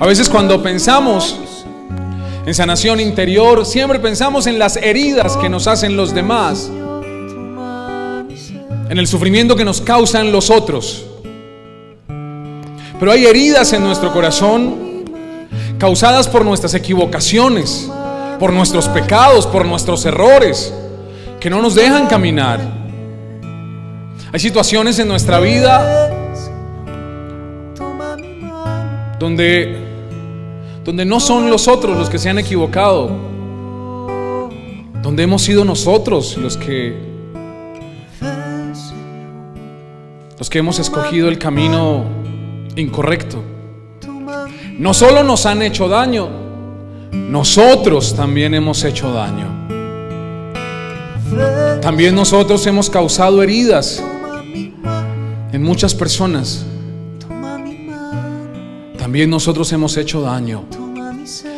A veces cuando pensamos en sanación interior, siempre pensamos en las heridas que nos hacen los demás, en el sufrimiento que nos causan los otros. Pero hay heridas en nuestro corazón causadas por nuestras equivocaciones, por nuestros pecados, por nuestros errores, que no nos dejan caminar. Hay situaciones en nuestra vida donde, donde no son los otros los que se han equivocado, donde hemos sido nosotros los que, los que hemos escogido el camino incorrecto. No solo nos han hecho daño, nosotros también hemos hecho daño. También nosotros hemos causado heridas en muchas personas. También nosotros hemos hecho daño.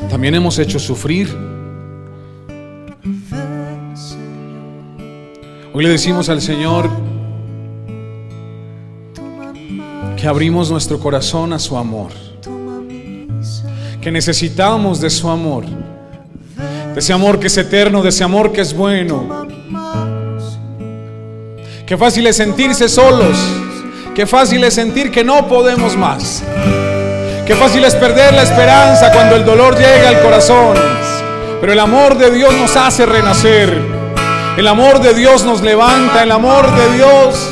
También hemos hecho sufrir. Hoy le decimos al Señor que abrimos nuestro corazón a su amor. Que necesitamos de su amor. De ese amor que es eterno, de ese amor que es bueno. Qué fácil es sentirse solos. Qué fácil es sentir que no podemos más. Qué fácil es perder la esperanza cuando el dolor llega al corazón. Pero el amor de Dios nos hace renacer. El amor de Dios nos levanta. El amor de Dios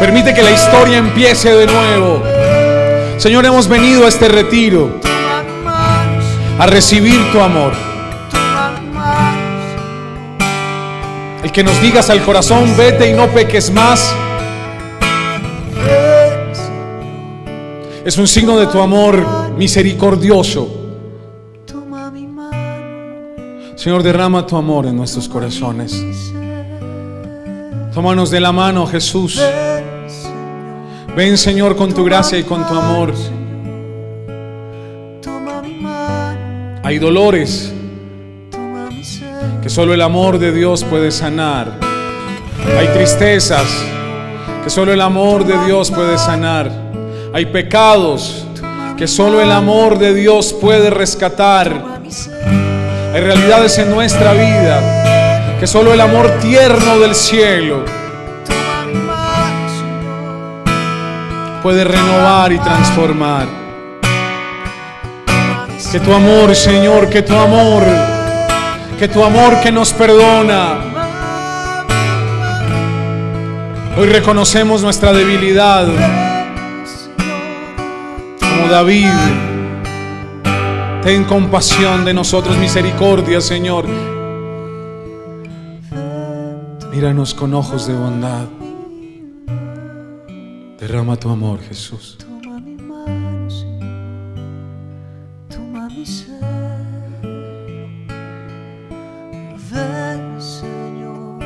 permite que la historia empiece de nuevo. Señor, hemos venido a este retiro a recibir tu amor. El que nos digas al corazón, vete y no peques más. Es un signo de tu amor misericordioso. Señor, derrama tu amor en nuestros corazones. Tómanos de la mano, Jesús. Ven, Señor, con tu gracia y con tu amor. Hay dolores que solo el amor de Dios puede sanar. Hay tristezas que solo el amor de Dios puede sanar. Hay pecados que solo el amor de Dios puede rescatar. Hay realidades en nuestra vida que solo el amor tierno del cielo puede renovar y transformar. Que tu amor, Señor, que tu amor, que tu amor que nos perdona. Hoy reconocemos nuestra debilidad. David. Ten compasión de nosotros, misericordia, Señor. Míranos con ojos de bondad. Derrama tu amor, Jesús. Toma mi mano, Señor. Toma mi ser. Ven, Señor.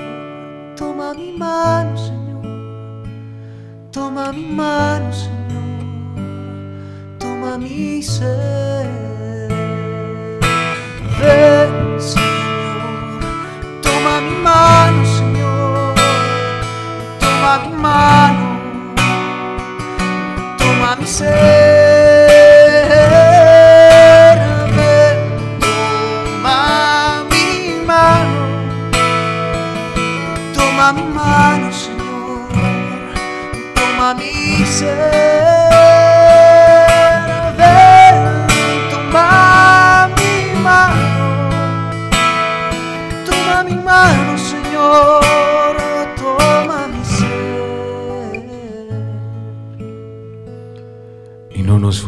Toma mi mano, Señor. Toma mi mano, Señor mi Señor, toma mi mano, Señor, toma mi mano, toma mi ser.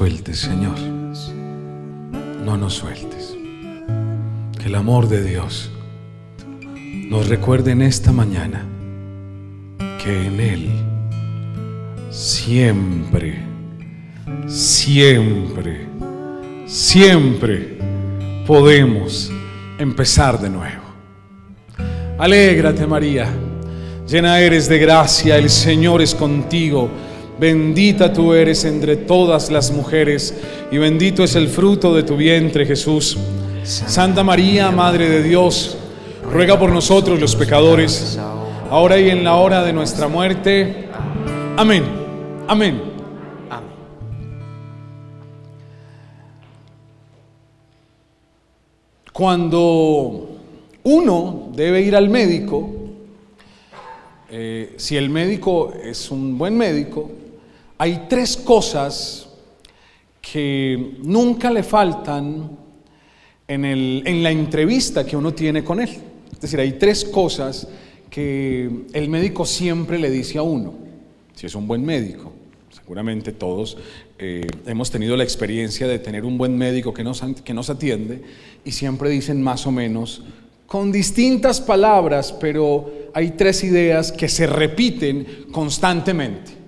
Sueltes, Señor. No nos sueltes. Que el amor de Dios nos recuerde en esta mañana que en Él siempre, siempre, siempre podemos empezar de nuevo. Alégrate María, llena eres de gracia, el Señor es contigo. Bendita tú eres entre todas las mujeres y bendito es el fruto de tu vientre, Jesús. Santa María, Madre de Dios, ruega por nosotros los pecadores, ahora y en la hora de nuestra muerte. Amén. Amén. Cuando uno debe ir al médico, eh, si el médico es un buen médico, hay tres cosas que nunca le faltan en, el- en la entrevista que uno tiene con él. Es decir, hay tres cosas que el médico siempre le dice a uno, si es un buen médico. Seguramente todos eh, hemos tenido la experiencia de tener un buen médico que nos, que nos atiende y siempre dicen más o menos, con distintas palabras, pero hay tres ideas que se repiten constantemente.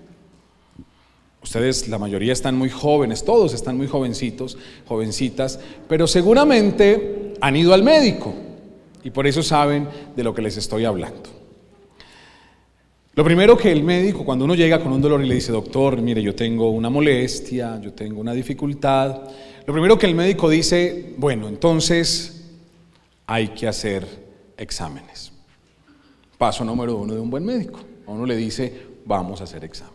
Ustedes, la mayoría están muy jóvenes, todos están muy jovencitos, jovencitas, pero seguramente han ido al médico y por eso saben de lo que les estoy hablando. Lo primero que el médico, cuando uno llega con un dolor y le dice, doctor, mire, yo tengo una molestia, yo tengo una dificultad, lo primero que el médico dice, bueno, entonces hay que hacer exámenes. Paso número uno de un buen médico. A uno le dice, vamos a hacer exámenes.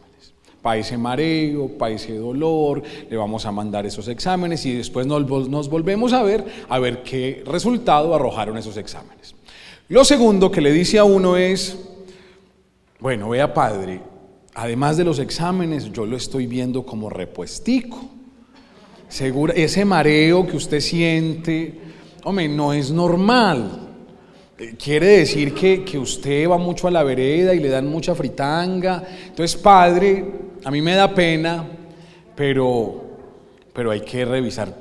Para ese mareo, para ese dolor, le vamos a mandar esos exámenes y después nos, vol- nos volvemos a ver, a ver qué resultado arrojaron esos exámenes. Lo segundo que le dice a uno es, bueno, vea padre, además de los exámenes, yo lo estoy viendo como repuestico. Segura, ese mareo que usted siente, hombre, no es normal. Eh, Quiere decir que, que usted va mucho a la vereda y le dan mucha fritanga. Entonces, padre, a mí me da pena, pero, pero hay que revisar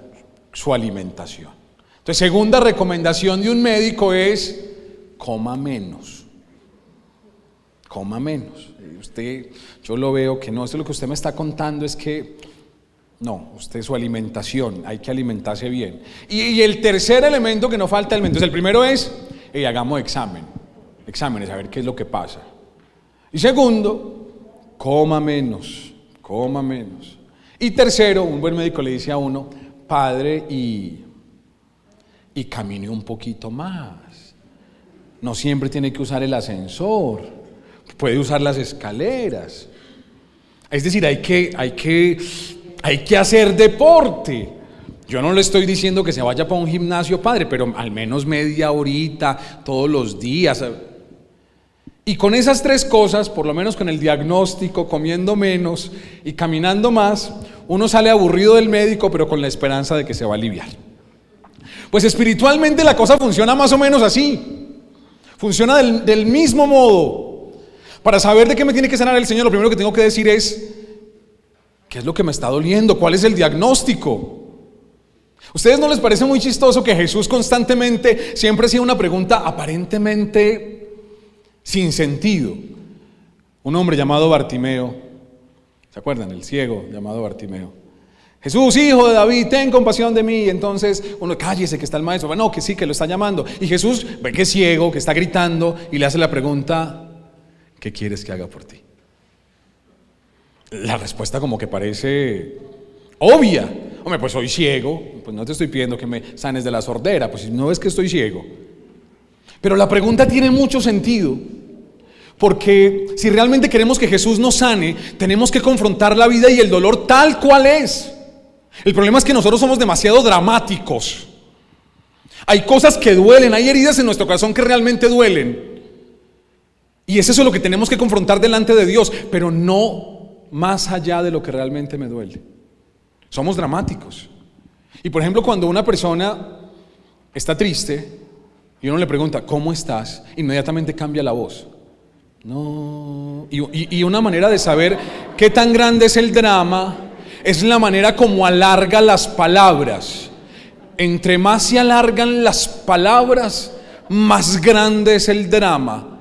su alimentación. Entonces, segunda recomendación de un médico es coma menos coma menos. Usted, yo lo veo que no, esto lo que usted me está contando es que no, usted su alimentación, hay que alimentarse bien. Y, el tercer elemento que no falta elemento, el primero es, "Ey, hagamos examen, exámenes, a ver qué es lo que pasa. Y segundo, coma menos, coma menos. Y tercero, un buen médico le dice a uno, padre, y, y camine un poquito más. No siempre tiene que usar el ascensor, puede usar las escaleras. Es decir, hay que, hay que, hay que hacer deporte. Yo no le estoy diciendo que se vaya para un gimnasio, padre, pero al menos media horita, todos los días. Y con esas tres cosas, por lo menos con el diagnóstico, comiendo menos y caminando más, uno sale aburrido del médico, pero con la esperanza de que se va a aliviar. Pues espiritualmente la cosa funciona más o menos así. Funciona del, mismo modo. Para saber de qué me tiene que sanar el Señor, lo primero que tengo que decir es, ¿qué es lo que me está doliendo? ¿Cuál es el diagnóstico? ¿Ustedes no les parece muy chistoso que Jesús constantemente siempre hacía una pregunta aparentemente sin sentido? Un hombre llamado Bartimeo, ¿se acuerdan? El ciego llamado Bartimeo. Jesús, hijo de David, ten compasión de mí. Y entonces uno, cállese que está el maestro. Bueno, que sí, que lo está llamando. Y Jesús ve que es ciego, que está gritando y le hace la pregunta, ¿qué quieres que haga por ti? La respuesta como que parece obvia. Hombre, pues soy ciego, pues no te estoy pidiendo que me sanes de la sordera, pues si no ves que estoy ciego. Pero la pregunta tiene mucho sentido, porque si realmente queremos que Jesús nos sane, tenemos que confrontar la vida y el dolor tal cual es. El problema es que nosotros somos demasiado dramáticos. Hay cosas que duelen, hay heridas en nuestro corazón que realmente duelen. Y es eso lo que tenemos que confrontar delante de Dios, pero no más allá de lo que realmente me duele. Somos dramáticos. Y por ejemplo, cuando una persona está triste y uno le pregunta, ¿cómo estás? Inmediatamente cambia la voz. No. Y, una manera de saber qué tan grande es el drama es la manera como alarga las palabras. Entre más se alargan las palabras, más grande es el drama.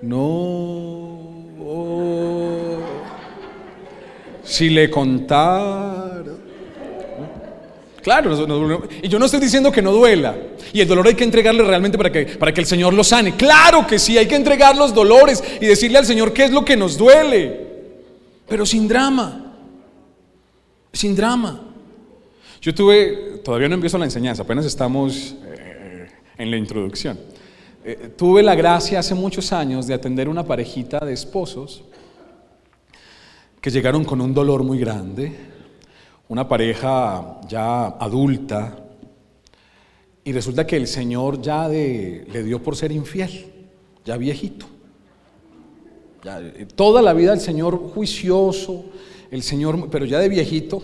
No. Si le contara. Claro, y yo no estoy diciendo que no duela. Y el dolor hay que entregarle realmente para que, para que el Señor lo sane. Claro que sí, hay que entregar los dolores y decirle al Señor qué es lo que nos duele. Pero sin drama. Sin drama. Yo tuve, todavía no empiezo la enseñanza, apenas estamos eh, en la introducción. Eh, tuve la gracia hace muchos años de atender una parejita de esposos que llegaron con un dolor muy grande, una pareja ya adulta, Y resulta que el Señor ya de- le dio por ser infiel, ya viejito. Eh, toda la vida el Señor juicioso, el Señor, pero ya de viejito,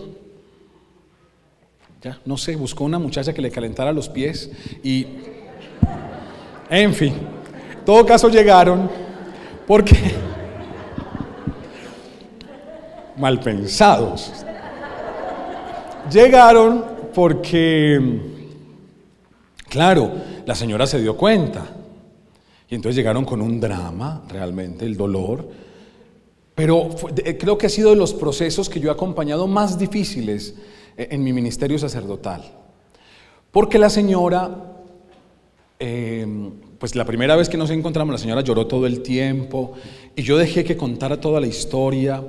ya, no sé, buscó una muchacha que le calentara los pies y, en fin, en todo caso llegaron porque, mal pensados, llegaron porque, claro, la señora se dio cuenta y entonces llegaron con un drama, realmente, el dolor. Pero creo que ha sido de los procesos que yo he acompañado más difíciles eh, en mi ministerio sacerdotal. Porque la señora, eh, pues la primera vez que nos encontramos, la señora lloró todo el tiempo y yo dejé que contara toda la historia,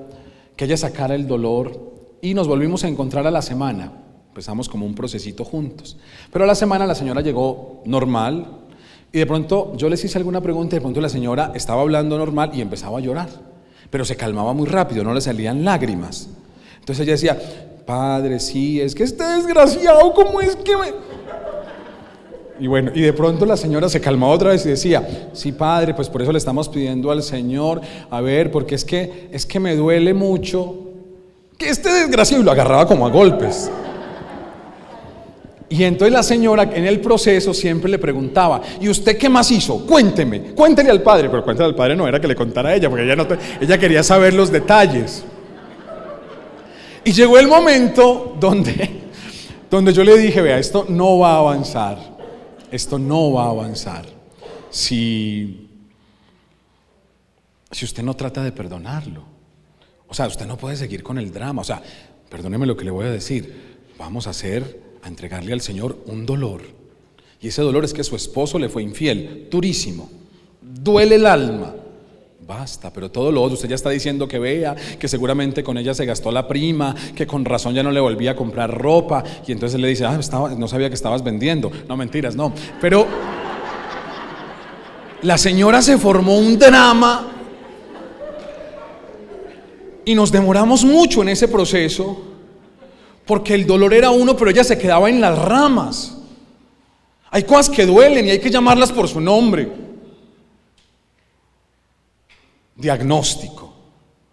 que ella sacara el dolor y nos volvimos a encontrar a la semana. Empezamos como un procesito juntos. Pero a la semana la señora llegó normal y de pronto yo les hice alguna pregunta y de pronto la señora estaba hablando normal y empezaba a llorar. Pero se calmaba muy rápido, no le salían lágrimas. Entonces ella decía, padre, sí, es que este desgraciado, ¿cómo es que me... Y bueno, y de pronto la señora se calmaba otra vez y decía, sí, padre, pues por eso le estamos pidiendo al Señor, a ver, porque es que, es que me duele mucho que este desgraciado y lo agarraba como a golpes. Y entonces la señora en el proceso siempre le preguntaba, ¿y usted qué más hizo? Cuénteme, cuéntele al padre, pero cuéntele al padre no era que le contara a ella, porque ella, no te- ella quería saber los detalles. Y llegó el momento donde, donde yo le dije, vea, esto no va a avanzar, esto no va a avanzar si, si usted no trata de perdonarlo. O sea, usted no puede seguir con el drama. O sea, perdóneme lo que le voy a decir. Vamos a hacer, a entregarle al Señor un dolor. Y ese dolor es que su esposo le fue infiel, durísimo. Duele el alma. Basta, pero todo lo otro, usted ya está diciendo que vea, que seguramente con ella se gastó la prima, que con razón ya no le volvía a comprar ropa, y entonces le dice, ah, no sabía que estabas vendiendo. No, mentiras, no. Pero la señora se formó un drama y nos demoramos mucho en ese proceso porque el dolor era uno, pero ella se quedaba en las ramas. Hay cosas que duelen y hay que llamarlas por su nombre. Diagnóstico,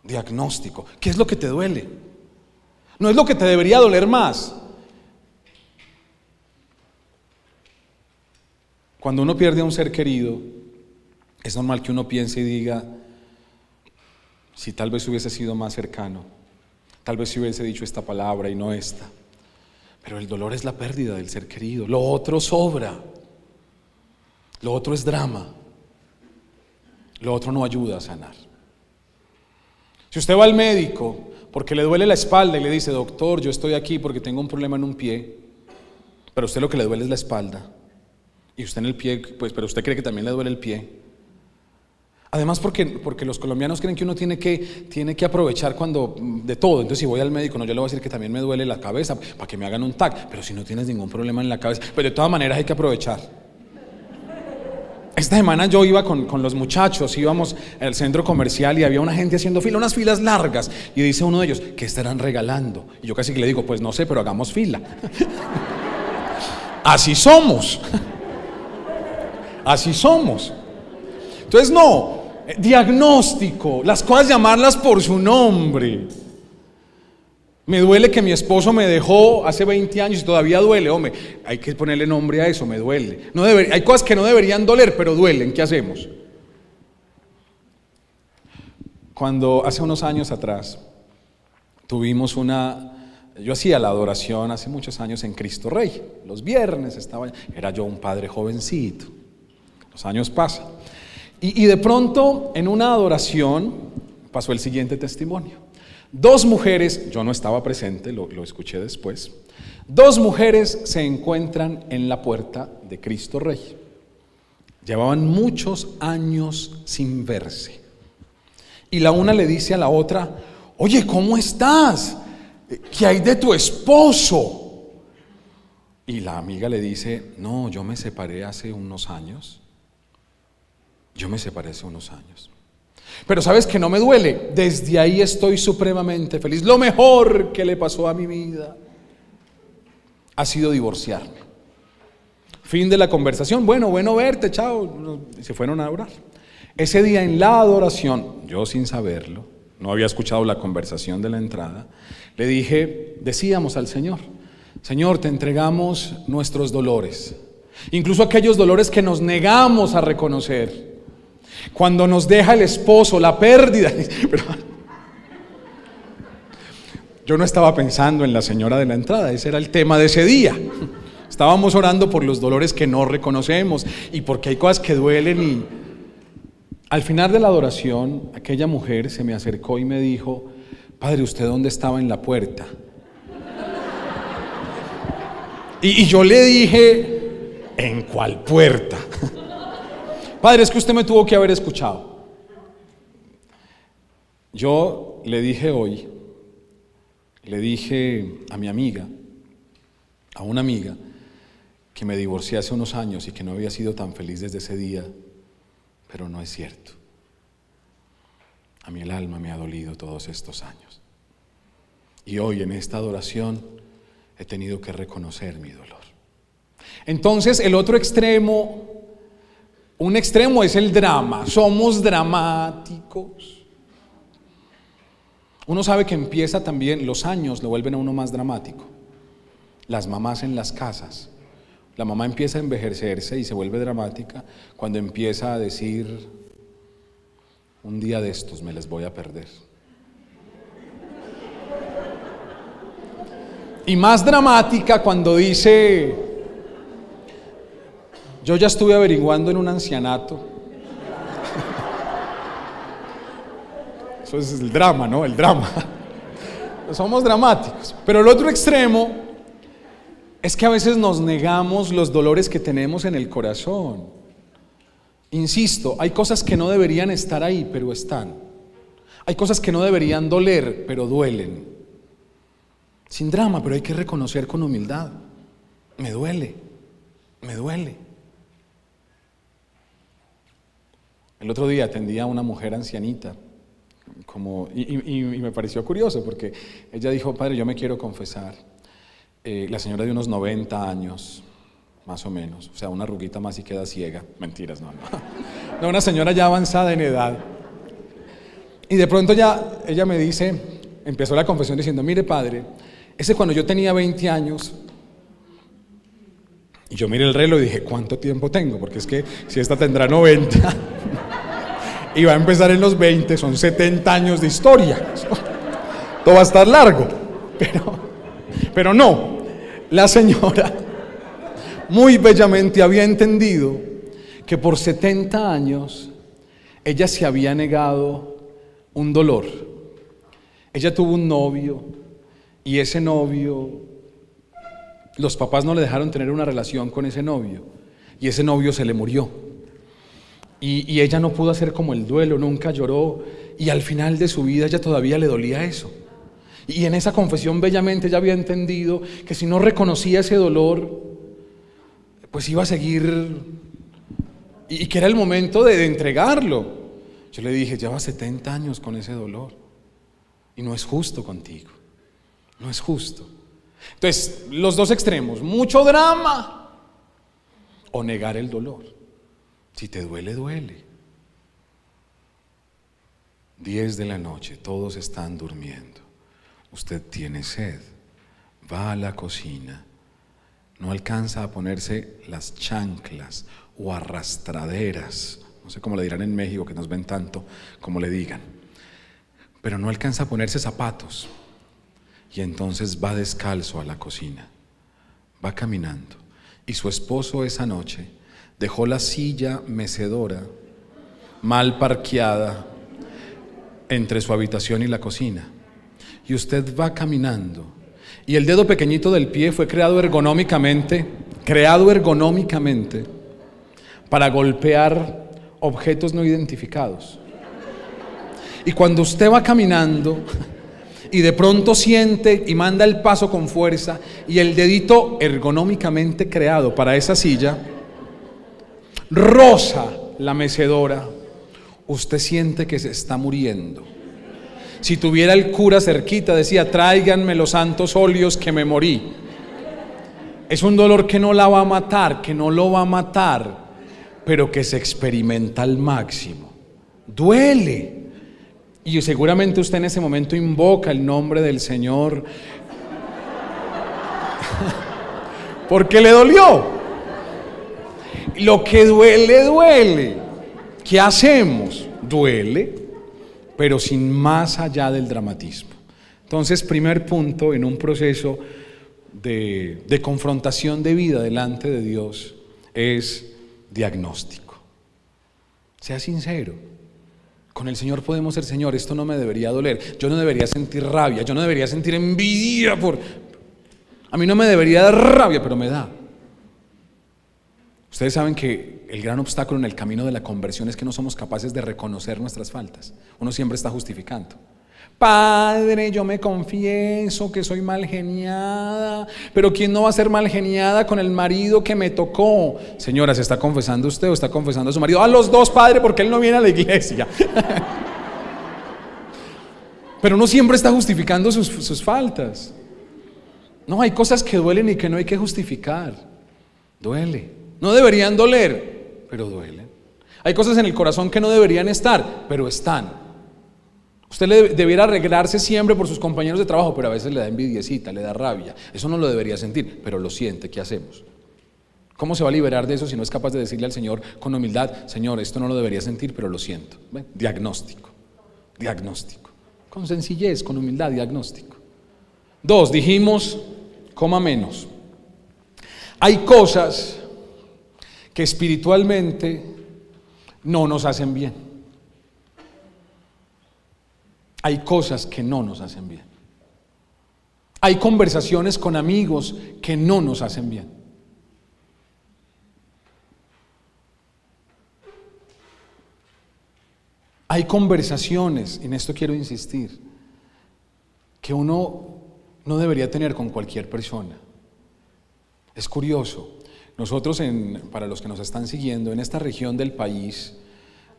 diagnóstico. ¿Qué es lo que te duele? No es lo que te debería doler más. Cuando uno pierde a un ser querido, es normal que uno piense y diga, si tal vez hubiese sido más cercano, tal vez si hubiese dicho esta palabra y no esta. Pero el dolor es la pérdida del ser querido. Lo otro sobra. Lo otro es drama. Lo otro no ayuda a sanar. Si usted va al médico porque le duele la espalda y le dice, doctor, yo estoy aquí porque tengo un problema en un pie, pero a usted lo que le duele es la espalda, y usted en el pie, pues, pero usted cree que también le duele el pie. Además, porque, porque los colombianos creen que uno tiene que, tiene que aprovechar cuando mm, de todo. Entonces, si voy al médico, no, yo le voy a decir que también me duele la cabeza para que me hagan un TAC. Pero si no tienes ningún problema en la cabeza, pero de todas maneras hay que aprovechar. Esta semana yo iba con, con los muchachos, íbamos al centro comercial y había una gente haciendo fila, unas filas largas. Y dice uno de ellos, ¿qué estarán regalando? Y yo casi que le digo, pues no sé, pero hagamos fila. Así somos. Así somos. Entonces, no, diagnóstico, las cosas llamarlas por su nombre. Me duele que mi esposo me dejó hace 20 años y todavía duele, hombre. Hay que ponerle nombre a eso, me duele. No hay cosas que no deberían doler, pero duelen. ¿Qué hacemos? Cuando hace unos años atrás tuvimos una... Yo hacía la adoración hace muchos años en Cristo Rey. Los viernes estaba... Era yo un padre jovencito. Los años pasan. Y, de pronto, en una adoración, pasó el siguiente testimonio. Dos mujeres, yo no estaba presente, lo, lo escuché después, dos mujeres se encuentran en la puerta de Cristo Rey. Llevaban muchos años sin verse. Y la una le dice a la otra, oye, ¿cómo estás? ¿Qué hay de tu esposo? Y la amiga le dice, no, yo me separé hace unos años. Yo me separé hace unos años. Pero sabes que no me duele. Desde ahí estoy supremamente feliz. Lo mejor que le pasó a mi vida ha sido divorciarme. Fin de la conversación. Bueno, bueno verte, chao. Se fueron a orar. Ese día en la adoración, yo sin saberlo, no había escuchado la conversación de la entrada, le dije, decíamos al Señor, Señor, te entregamos nuestros dolores, incluso aquellos dolores que nos negamos a reconocer. Cuando nos deja el esposo, la pérdida. Yo no estaba pensando en la señora de la entrada, ese era el tema de ese día. Estábamos orando por los dolores que no reconocemos y porque hay cosas que duelen y al final de la adoración aquella mujer se me acercó y me dijo, Padre, ¿usted dónde estaba en la puerta? Y, y yo le dije, ¿en cuál puerta? Padre, es que usted me tuvo que haber escuchado. Yo le dije hoy, le dije a mi amiga, a una amiga, que me divorcié hace unos años y que no había sido tan feliz desde ese día, pero no es cierto. A mí el alma me ha dolido todos estos años. Y hoy en esta adoración he tenido que reconocer mi dolor. Entonces el otro extremo, un extremo es el drama. Somos dramáticos. Uno sabe que empieza también, los años lo vuelven a uno más dramático. Las mamás en las casas la mamá empieza a envejecerse y se vuelve dramática cuando empieza a decir, un día de estos me les voy a perder. Y más dramática cuando dice, yo ya estuve averiguando en un ancianato. Eso es el drama, ¿no? El drama. Somos dramáticos. Pero el otro extremo es que a veces nos negamos los dolores que tenemos en el corazón. Insisto, hay cosas que no deberían estar ahí, pero están. Hay cosas que no deberían doler, pero duelen. Sin drama, pero hay que reconocer con humildad. Me duele, me duele. El otro día atendía a una mujer ancianita, como, y, me pareció curioso porque ella dijo, padre, yo me quiero confesar. Eh, la señora de unos 90 años, más o menos, o sea, una ruguita más y queda ciega. Mentiras, no, no. no. Una señora ya avanzada en edad. Y de pronto ya ella me dice, empezó la confesión diciendo, mire padre, ese cuando yo tenía 20 años, y yo miré el reloj y dije, ¿cuánto tiempo tengo? Porque es que si esta tendrá 90 y va a empezar en los 20, son 70 años de historia. Todo va a estar largo. Pero, pero no, la señora muy bellamente había entendido que por 70 años ella se había negado un dolor. Ella tuvo un novio y ese novio, los papás no le dejaron tener una relación con ese novio y ese novio se le murió. Y, ella no pudo hacer como el duelo, nunca lloró y al final de su vida ella todavía le dolía eso. Y en esa confesión bellamente ya había entendido que si no reconocía ese dolor, pues iba a seguir y, que era el momento de, de entregarlo. Yo le dije, lleva 70 años con ese dolor y no es justo contigo, no es justo. Entonces, los dos extremos, mucho drama o negar el dolor. Si te duele, duele. 10 de la noche, todos están durmiendo. Usted tiene sed, va a la cocina, no alcanza a ponerse las chanclas o arrastraderas, no sé cómo le dirán en México, que nos ven tanto como le digan, pero no alcanza a ponerse zapatos. Y entonces va descalzo a la cocina, va caminando. Y su esposo esa noche dejó la silla mecedora mal parqueada entre su habitación y la cocina y usted va caminando. Y el dedo pequeñito del pie fue creado ergonómicamente, creado ergonómicamente para golpear objetos no identificados. Y cuando usted va caminando y de pronto siente y manda el paso con fuerza y el dedito ergonómicamente creado para esa silla, rosa la mecedora, usted siente que se está muriendo si tuviera el cura cerquita, decía, tráiganme los santos óleos que me morí. Es un dolor que no la va a matar, que no lo va a matar, pero que se experimenta al máximo. Duele. Y seguramente usted en ese momento invoca el nombre del Señor. Porque le dolió. Lo que duele, duele. ¿Qué hacemos? Duele, pero sin más allá del dramatismo. Entonces, primer punto en un proceso de, de confrontación de vida delante de Dios es diagnóstico. Sea sincero. Con el Señor podemos ser, Señor, esto no me debería doler. Yo no debería sentir rabia, yo no debería sentir envidia por... A mí no me debería dar rabia, pero me da. Ustedes saben que el gran obstáculo en el camino de la conversión es que no somos capaces de reconocer nuestras faltas. Uno siempre está justificando. Padre, yo me confieso que soy mal geniada, pero ¿quién no va a ser mal geniada con el marido que me tocó? Señora, ¿se está confesando usted o está confesando a su marido? A los dos, padre, porque él no viene a la iglesia. pero uno siempre está justificando sus, sus faltas. No, hay cosas que duelen y que no hay que justificar. Duele. No deberían doler, pero duelen. Hay cosas en el corazón que no deberían estar, pero están. Usted le debiera arreglarse siempre por sus compañeros de trabajo, pero a veces le da envidiecita, le da rabia. Eso no lo debería sentir, pero lo siente. ¿Qué hacemos? ¿Cómo se va a liberar de eso si no es capaz de decirle al Señor con humildad, Señor, esto no lo debería sentir, pero lo siento? Diagnóstico, diagnóstico. Con sencillez, con humildad, diagnóstico. Dos, dijimos, coma menos. Hay cosas que espiritualmente no nos hacen bien. hay cosas que no nos hacen bien. Hay conversaciones con amigos que no nos hacen bien. Hay conversaciones, en esto quiero insistir, que uno no debería tener con cualquier persona. Es curioso. Nosotros, para los que nos están siguiendo, en esta región del país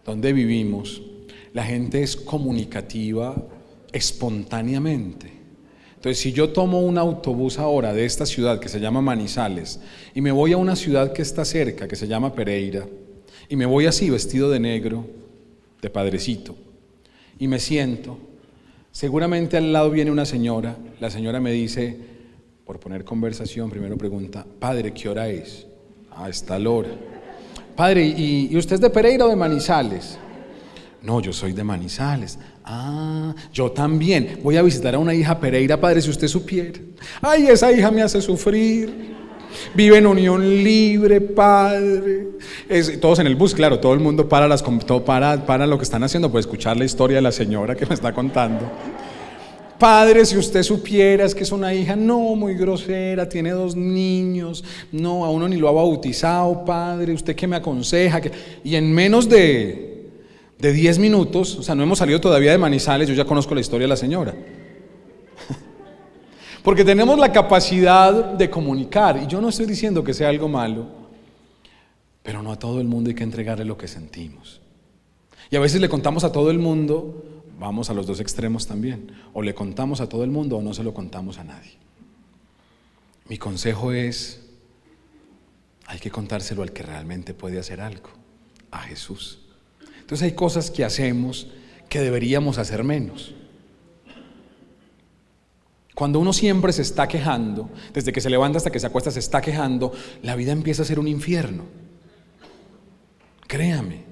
donde vivimos, la gente es comunicativa espontáneamente. Entonces, si yo tomo un autobús ahora de esta ciudad que se llama Manizales y me voy a una ciudad que está cerca, que se llama Pereira, y me voy así vestido de negro, de padrecito, y me siento, seguramente al lado viene una señora, la señora me dice, por poner conversación, primero pregunta, padre, ¿qué hora es? Ah, está hora. Padre, ¿y, ¿y usted es de Pereira o de Manizales? No, yo soy de Manizales. Ah, yo también. Voy a visitar a una hija Pereira, padre, si usted supiera. Ay, esa hija me hace sufrir. Vive en unión libre, padre. todos en el bus, claro, todo el mundo para, las, todo para, para lo que están haciendo para escuchar la historia de la señora que me está contando. Padre, si usted supiera, es que es una hija no muy grosera, tiene dos niños, no, a uno ni lo ha bautizado, padre, usted qué me aconseja, y en menos de de 10 minutos, o sea, no hemos salido todavía de Manizales, yo ya conozco la historia de la señora. Porque tenemos la capacidad de comunicar, y yo no estoy diciendo que sea algo malo, pero no a todo el mundo hay que entregarle lo que sentimos. Y a veces le contamos a todo el mundo, vamos a los dos extremos también, o le contamos a todo el mundo o no se lo contamos a nadie. Mi consejo es, hay que contárselo al que realmente puede hacer algo, a Jesús. Entonces hay cosas que hacemos que deberíamos hacer menos. Cuando uno siempre se está quejando, desde que se levanta hasta que se acuesta se está quejando, la vida empieza a ser un infierno. Créame,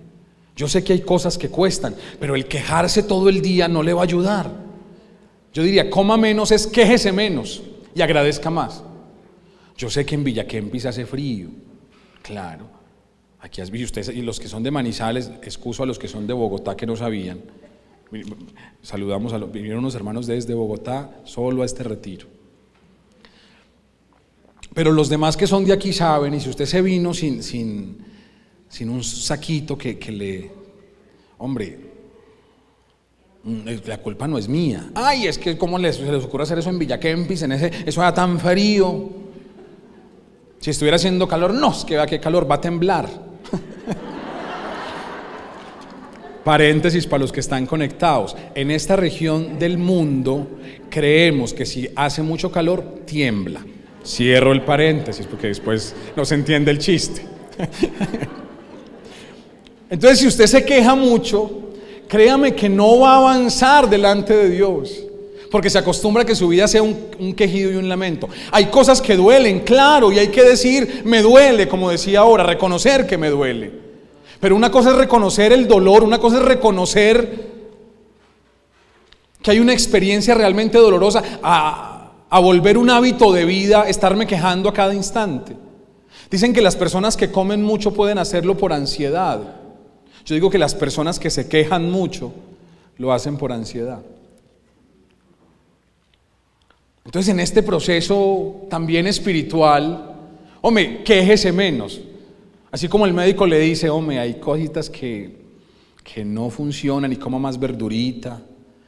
yo sé que hay cosas que cuestan, pero el quejarse todo el día no le va a ayudar. Yo diría, coma menos es quejese menos y agradezca más. Yo sé que en Villaquempis hace frío, claro, Aquí has visto ustedes, y los que son de Manizales, excuso a los que son de Bogotá que no sabían. Saludamos a los, vinieron unos hermanos desde Bogotá solo a este retiro. Pero los demás que son de aquí saben, y si usted se vino sin, sin, sin un saquito que, que le... Hombre, mm, la culpa no es mía. Ay, es que cómo se les ocurre hacer eso en Villakempis, en ese, eso era tan frío. Si estuviera haciendo calor, no, es que vea qué calor, va a temblar. Paréntesis para los que están conectados. En esta región del mundo creemos que si hace mucho calor, tiembla. Cierro el paréntesis porque después no se entiende el chiste. Entonces, si usted se queja mucho, créame que no va a avanzar delante de Dios. Porque se acostumbra a que su vida sea un, quejido y un lamento. Hay cosas que duelen, claro, y hay que decir, me duele, como decía ahora, reconocer que me duele. Pero una cosa es reconocer el dolor, una cosa es reconocer que hay una experiencia realmente dolorosa, a volver un hábito de vida, estarme quejando a cada instante. Dicen que las personas que comen mucho pueden hacerlo por ansiedad. Yo digo que las personas que se quejan mucho lo hacen por ansiedad. Entonces en este proceso también espiritual, hombre, quéjese menos. Así como el médico le dice, hombre, hay cositas que, que no funcionan y coma más verdurita.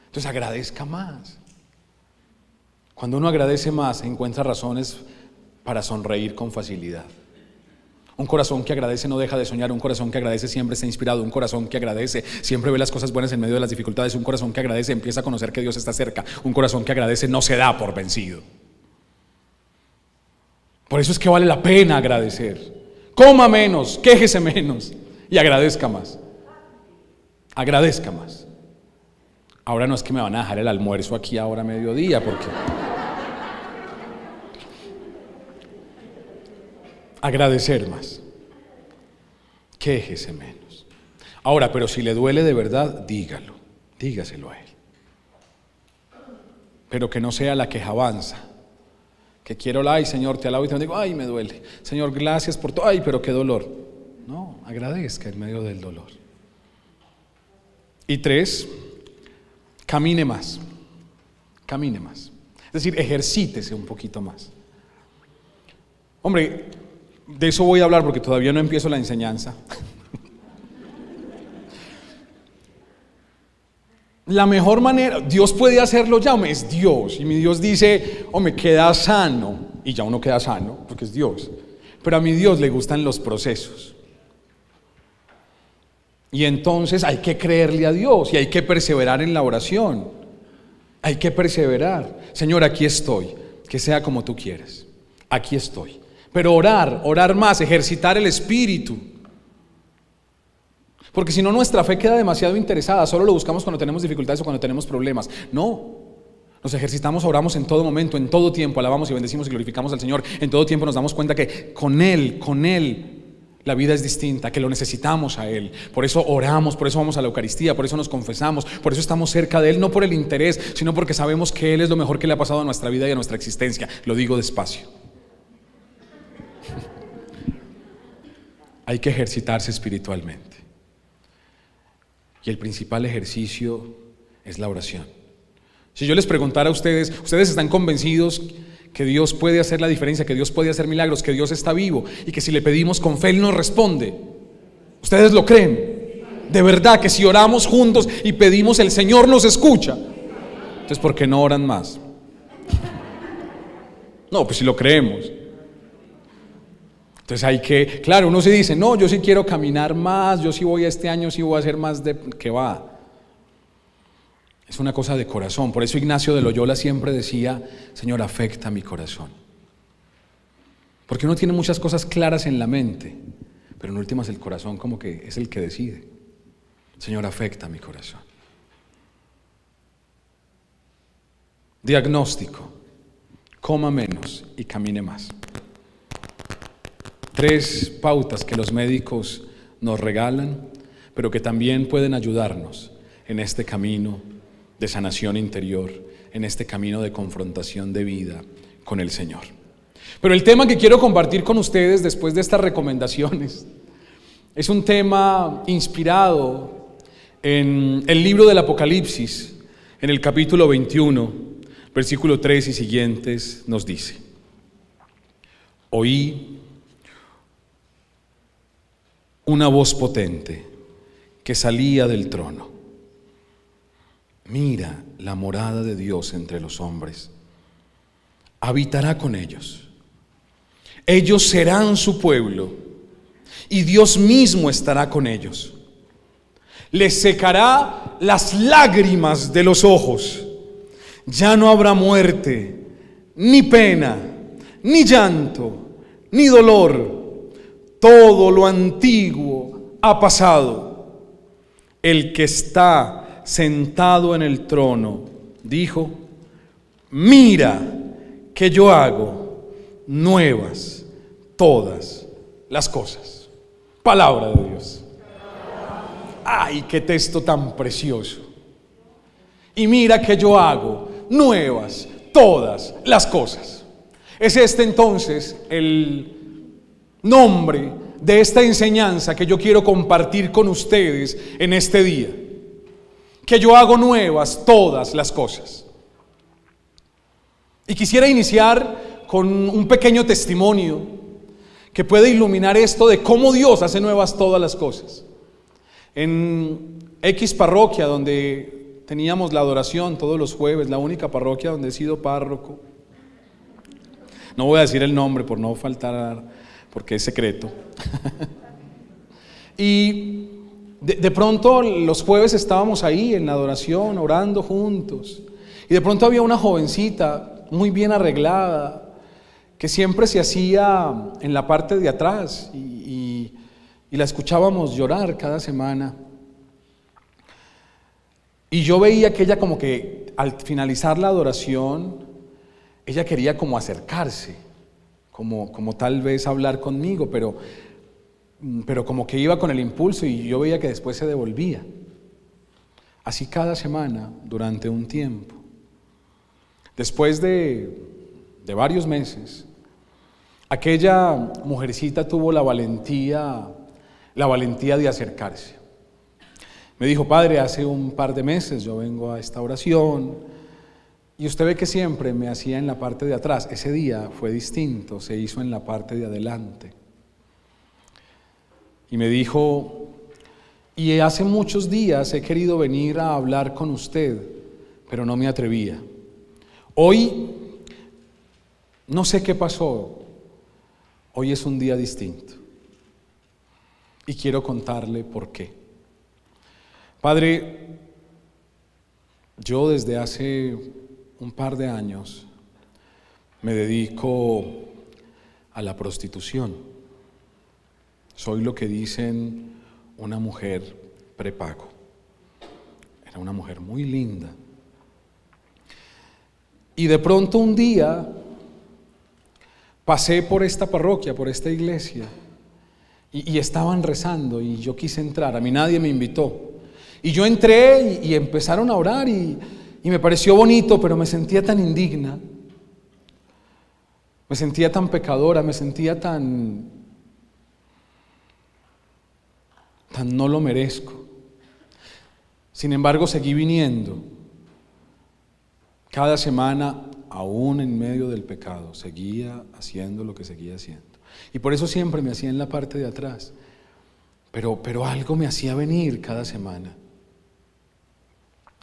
Entonces agradezca más. Cuando uno agradece más, encuentra razones para sonreír con facilidad. Un corazón que agradece no deja de soñar, un corazón que agradece siempre está inspirado, un corazón que agradece siempre ve las cosas buenas en medio de las dificultades, un corazón que agradece empieza a conocer que Dios está cerca, un corazón que agradece no se da por vencido. Por eso es que vale la pena agradecer. Coma menos, quéjese menos y agradezca más. Agradezca más. Ahora no es que me van a dejar el almuerzo aquí ahora a mediodía, porque... Agradecer más. Quéjese menos. Ahora, pero si le duele de verdad, dígalo. Dígaselo a él. Pero que no sea la queja avanza. Que quiero ay Señor, te alabo y te digo, ay, me duele. Señor, gracias por todo, ay, pero qué dolor. No, agradezca en medio del dolor. Y tres, camine más. Camine más. Es decir, ejercítese un poquito más. Hombre, de eso voy a hablar porque todavía no empiezo la enseñanza. La mejor manera, Dios puede hacerlo ya, es Dios. Y mi Dios dice, hombre, queda sano. Y ya uno queda sano, porque es Dios. Pero a mi Dios le gustan los procesos. Y entonces hay que creerle a Dios y hay que perseverar en la oración. Hay que perseverar. Señor, aquí estoy. Que sea como tú quieres. Aquí estoy. Pero orar, orar más, ejercitar el espíritu. Porque si no, nuestra fe queda demasiado interesada. Solo lo buscamos cuando tenemos dificultades o cuando tenemos problemas. No. Nos ejercitamos, oramos en todo momento, en todo tiempo, alabamos y bendecimos y glorificamos al Señor. En todo tiempo nos damos cuenta que con Él, con Él, la vida es distinta, que lo necesitamos a Él. Por eso oramos, por eso vamos a la Eucaristía, por eso nos confesamos, por eso estamos cerca de Él, no por el interés, sino porque sabemos que Él es lo mejor que le ha pasado a nuestra vida y a nuestra existencia. Lo digo despacio. Hay que ejercitarse espiritualmente. Y el principal ejercicio es la oración. Si yo les preguntara a ustedes, ¿ustedes están convencidos que Dios puede hacer la diferencia, que Dios puede hacer milagros, que Dios está vivo y que si le pedimos con fe Él nos responde? ¿Ustedes lo creen? De verdad que si oramos juntos y pedimos, el Señor nos escucha. Entonces, ¿por qué no oran más? No, pues si lo creemos. Entonces hay que, claro, uno se dice, no, yo sí quiero caminar más, yo sí voy este año, sí voy a hacer más de que va. Es una cosa de corazón. Por eso Ignacio de Loyola siempre decía, Señor, afecta mi corazón. Porque uno tiene muchas cosas claras en la mente, pero en últimas el corazón como que es el que decide. Señor, afecta mi corazón. Diagnóstico. Coma menos y camine más. Tres pautas que los médicos nos regalan, pero que también pueden ayudarnos en este camino de sanación interior, en este camino de confrontación de vida con el Señor. Pero el tema que quiero compartir con ustedes después de estas recomendaciones es un tema inspirado en el libro del Apocalipsis, en el capítulo 21, versículo 3 y siguientes, nos dice, oí una voz potente que salía del trono. Mira la morada de Dios entre los hombres. Habitará con ellos. Ellos serán su pueblo y Dios mismo estará con ellos. Les secará las lágrimas de los ojos. Ya no habrá muerte, ni pena, ni llanto, ni dolor. Todo lo antiguo ha pasado. El que está sentado en el trono dijo, mira que yo hago nuevas todas las cosas. Palabra de Dios. Ay, qué texto tan precioso. Y mira que yo hago nuevas todas las cosas. Es este entonces el nombre de esta enseñanza que yo quiero compartir con ustedes en este día. Que yo hago nuevas todas las cosas. Y quisiera iniciar con un pequeño testimonio que puede iluminar esto de cómo Dios hace nuevas todas las cosas. En X parroquia donde teníamos la adoración todos los jueves, la única parroquia donde he sido párroco. No voy a decir el nombre por no faltar, porque es secreto. y de, de, pronto los jueves estábamos ahí en la adoración, orando juntos. Y de pronto había una jovencita muy bien arreglada, que siempre se hacía en la parte de atrás y, la escuchábamos llorar cada semana. Y yo veía que ella como que al finalizar la adoración, ella quería como acercarse, como, como tal vez hablar conmigo, pero, pero como que iba con el impulso y yo veía que después se devolvía. Así cada semana, durante un tiempo. Después de, de varios meses, aquella mujercita tuvo la valentía, la valentía de acercarse. Me dijo, padre, hace un par de meses yo vengo a esta oración y usted ve que siempre me hacía en la parte de atrás. Ese día fue distinto, se hizo en la parte de adelante. Y me dijo, y hace muchos días he querido venir a hablar con usted, pero no me atrevía. Hoy, no sé qué pasó, hoy es un día distinto. Y quiero contarle por qué. Padre, yo desde hace un par de años me dedico a la prostitución. Soy lo que dicen una mujer prepago. Era una mujer muy linda. Y de pronto un día pasé por esta parroquia, por esta iglesia, y, estaban rezando y yo quise entrar. A mí nadie me invitó. Y yo entré y, y empezaron a orar y, y me pareció bonito, pero me sentía tan indigna. Me sentía tan pecadora, me sentía tan tan no lo merezco. Sin embargo, seguí viniendo. Cada semana, aún en medio del pecado, seguía haciendo lo que seguía haciendo. Y por eso siempre me hacía en la parte de atrás. Pero, pero algo me hacía venir cada semana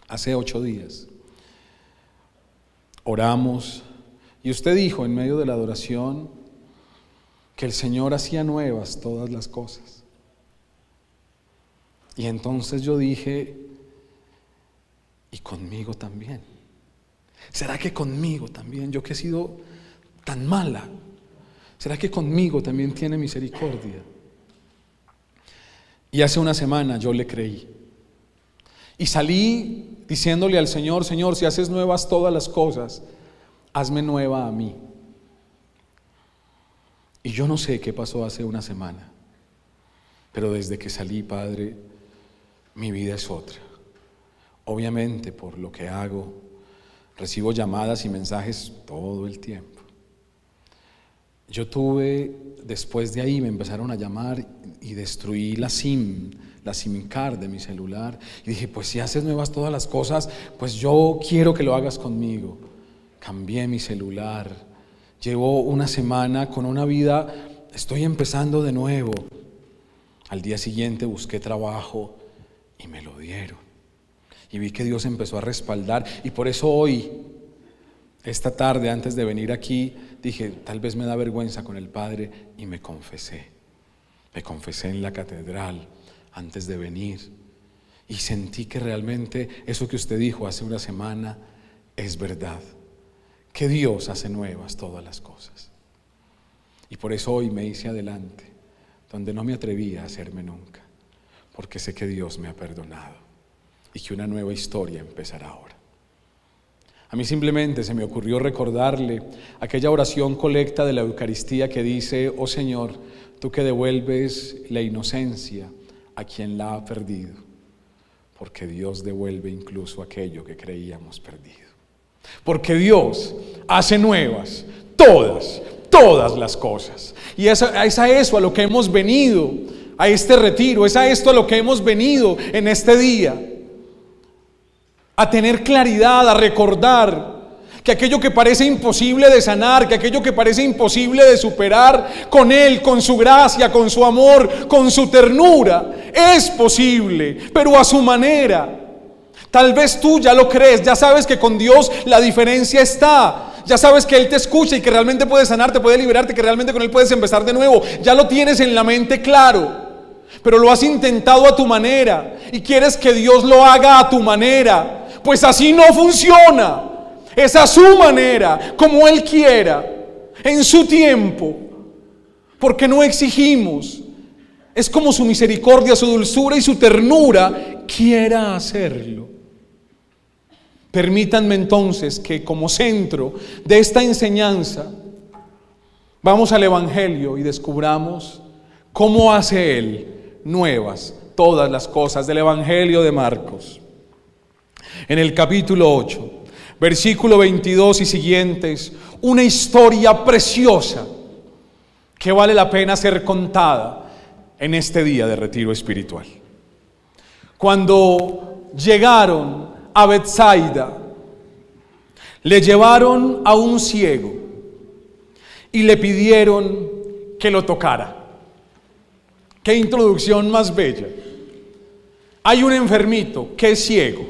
hace ocho días. Oramos y usted dijo en medio de la adoración que el Señor hacía nuevas todas las cosas. Y entonces yo dije, y conmigo también. ¿Será que conmigo también, yo que he sido tan mala, será que conmigo también tiene misericordia? Y hace una semana yo le creí. Y salí diciéndole al Señor, Señor, si haces nuevas todas las cosas, hazme nueva a mí. Y yo no sé qué pasó hace una semana, pero desde que salí, Padre, mi vida es otra. Obviamente por lo que hago, recibo llamadas y mensajes todo el tiempo. Yo tuve, después de ahí me empezaron a llamar y destruí la SIM la SIM de mi celular. Y dije, pues si haces nuevas todas las cosas, pues yo quiero que lo hagas conmigo. Cambié mi celular. Llevo una semana con una vida, estoy empezando de nuevo. Al día siguiente busqué trabajo y me lo dieron. Y vi que Dios empezó a respaldar. Y por eso hoy, esta tarde, antes de venir aquí, dije, tal vez me da vergüenza con el Padre y me confesé. Me confesé en la catedral antes de venir y sentí que realmente eso que usted dijo hace una semana es verdad, que Dios hace nuevas todas las cosas. Y por eso hoy me hice adelante, donde no me atrevía a hacerme nunca, porque sé que Dios me ha perdonado y que una nueva historia empezará ahora. A mí simplemente se me ocurrió recordarle aquella oración colecta de la Eucaristía que dice, oh Señor, tú que devuelves la inocencia a quien la ha perdido, porque Dios devuelve incluso aquello que creíamos perdido. Porque Dios hace nuevas todas, todas las cosas. Y es a, es a eso a lo que hemos venido, a este retiro, es a esto a lo que hemos venido en este día. A tener claridad, a recordar que aquello que parece imposible de sanar, que aquello que parece imposible de superar, con Él, con su gracia, con su amor, con su ternura, es posible, pero a su manera. Tal vez tú ya lo crees, ya sabes que con Dios la diferencia está. Ya sabes que Él te escucha y que realmente puede sanarte, puede liberarte, que realmente con Él puedes empezar de nuevo. Ya lo tienes en la mente claro. Pero lo has intentado a tu manera y quieres que Dios lo haga a tu manera. Pues así no funciona. Es a su manera, como Él quiera, en su tiempo. Porque no exigimos. Es como su misericordia, su dulzura y su ternura quiera hacerlo. Permítanme entonces que como centro de esta enseñanza vamos al Evangelio y descubramos cómo hace Él nuevas todas las cosas del Evangelio de Marcos. En el capítulo 8, versículo 22 y siguientes, una historia preciosa que vale la pena ser contada en este día de retiro espiritual. Cuando llegaron a Bethsaida, le llevaron a un ciego y le pidieron que lo tocara. Qué introducción más bella. Hay un enfermito que es ciego.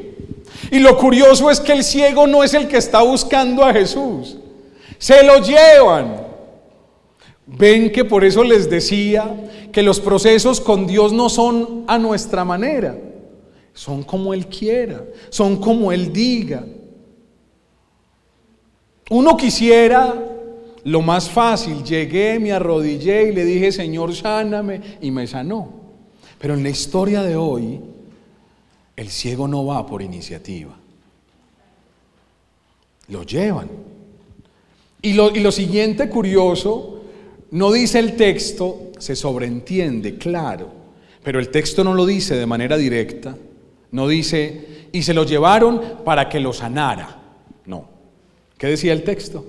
Y lo curioso es que el ciego no es el que está buscando a Jesús. Se lo llevan. Ven que por eso les decía que los procesos con Dios no son a nuestra manera. Son como Él quiera. Son como Él diga. Uno quisiera lo más fácil, llegué, me arrodillé y le dije, Señor, sáname, y me sanó. Pero en la historia de hoy, el ciego no va por iniciativa. Lo llevan. Y lo, y lo siguiente curioso, no dice el texto, se sobreentiende, claro, pero el texto no lo dice de manera directa, no dice, y se lo llevaron para que lo sanara. No. ¿Qué decía el texto?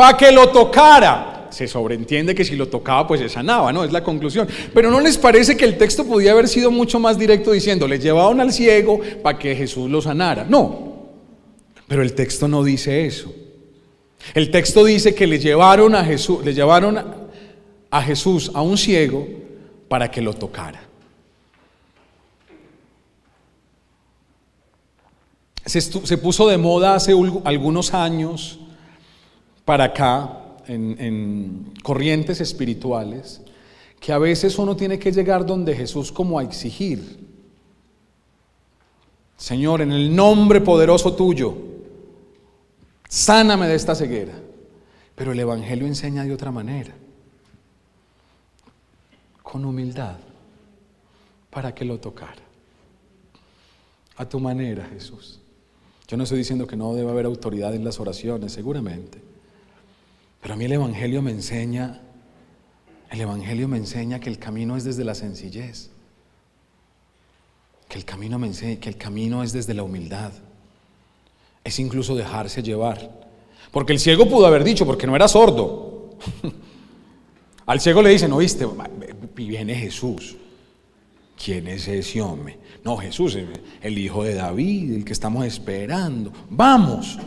para que lo tocara. Se sobreentiende que si lo tocaba, pues se sanaba, ¿no? Es la conclusión. Pero ¿no les parece que el texto podía haber sido mucho más directo diciendo, le llevaron al ciego para que Jesús lo sanara? No. Pero el texto no dice eso. El texto dice que le llevaron a Jesús, le llevaron a Jesús a un ciego para que lo tocara. Se, puso de moda hace algunos años para acá en, corrientes espirituales que a veces uno tiene que llegar donde Jesús como a exigir. Señor, en el nombre poderoso tuyo, sáname de esta ceguera. Pero el Evangelio enseña de otra manera, con humildad, para que lo tocara. A tu manera, Jesús. Yo no estoy diciendo que no debe haber autoridad en las oraciones, seguramente. Pero a mí el Evangelio me enseña, el Evangelio me enseña que el camino es desde la sencillez, que el camino me enseña, que el camino es desde la humildad, es incluso dejarse llevar. Porque el ciego pudo haber dicho, porque no era sordo. Al ciego le dicen, oíste, viene Jesús. ¿Quién es ese hombre? No, Jesús, el hijo de David, el que estamos esperando. Vamos.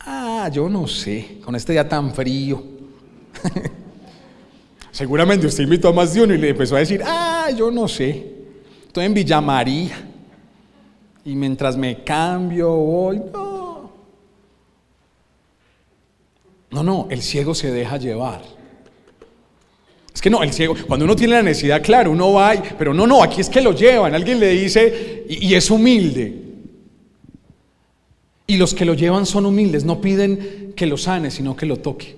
Ah, yo no sé, con este día tan frío. Seguramente usted invitó a más de uno y le empezó a decir, ah, yo no sé, estoy en Villa María. Y mientras me cambio, voy. No, no, el ciego se deja llevar. Es que no, el ciego, cuando uno tiene la necesidad, claro, uno va, pero no, no, aquí es que lo llevan. Alguien le dice, y, y es humilde. Y los que lo llevan son humildes, no piden que lo sane, sino que lo toque.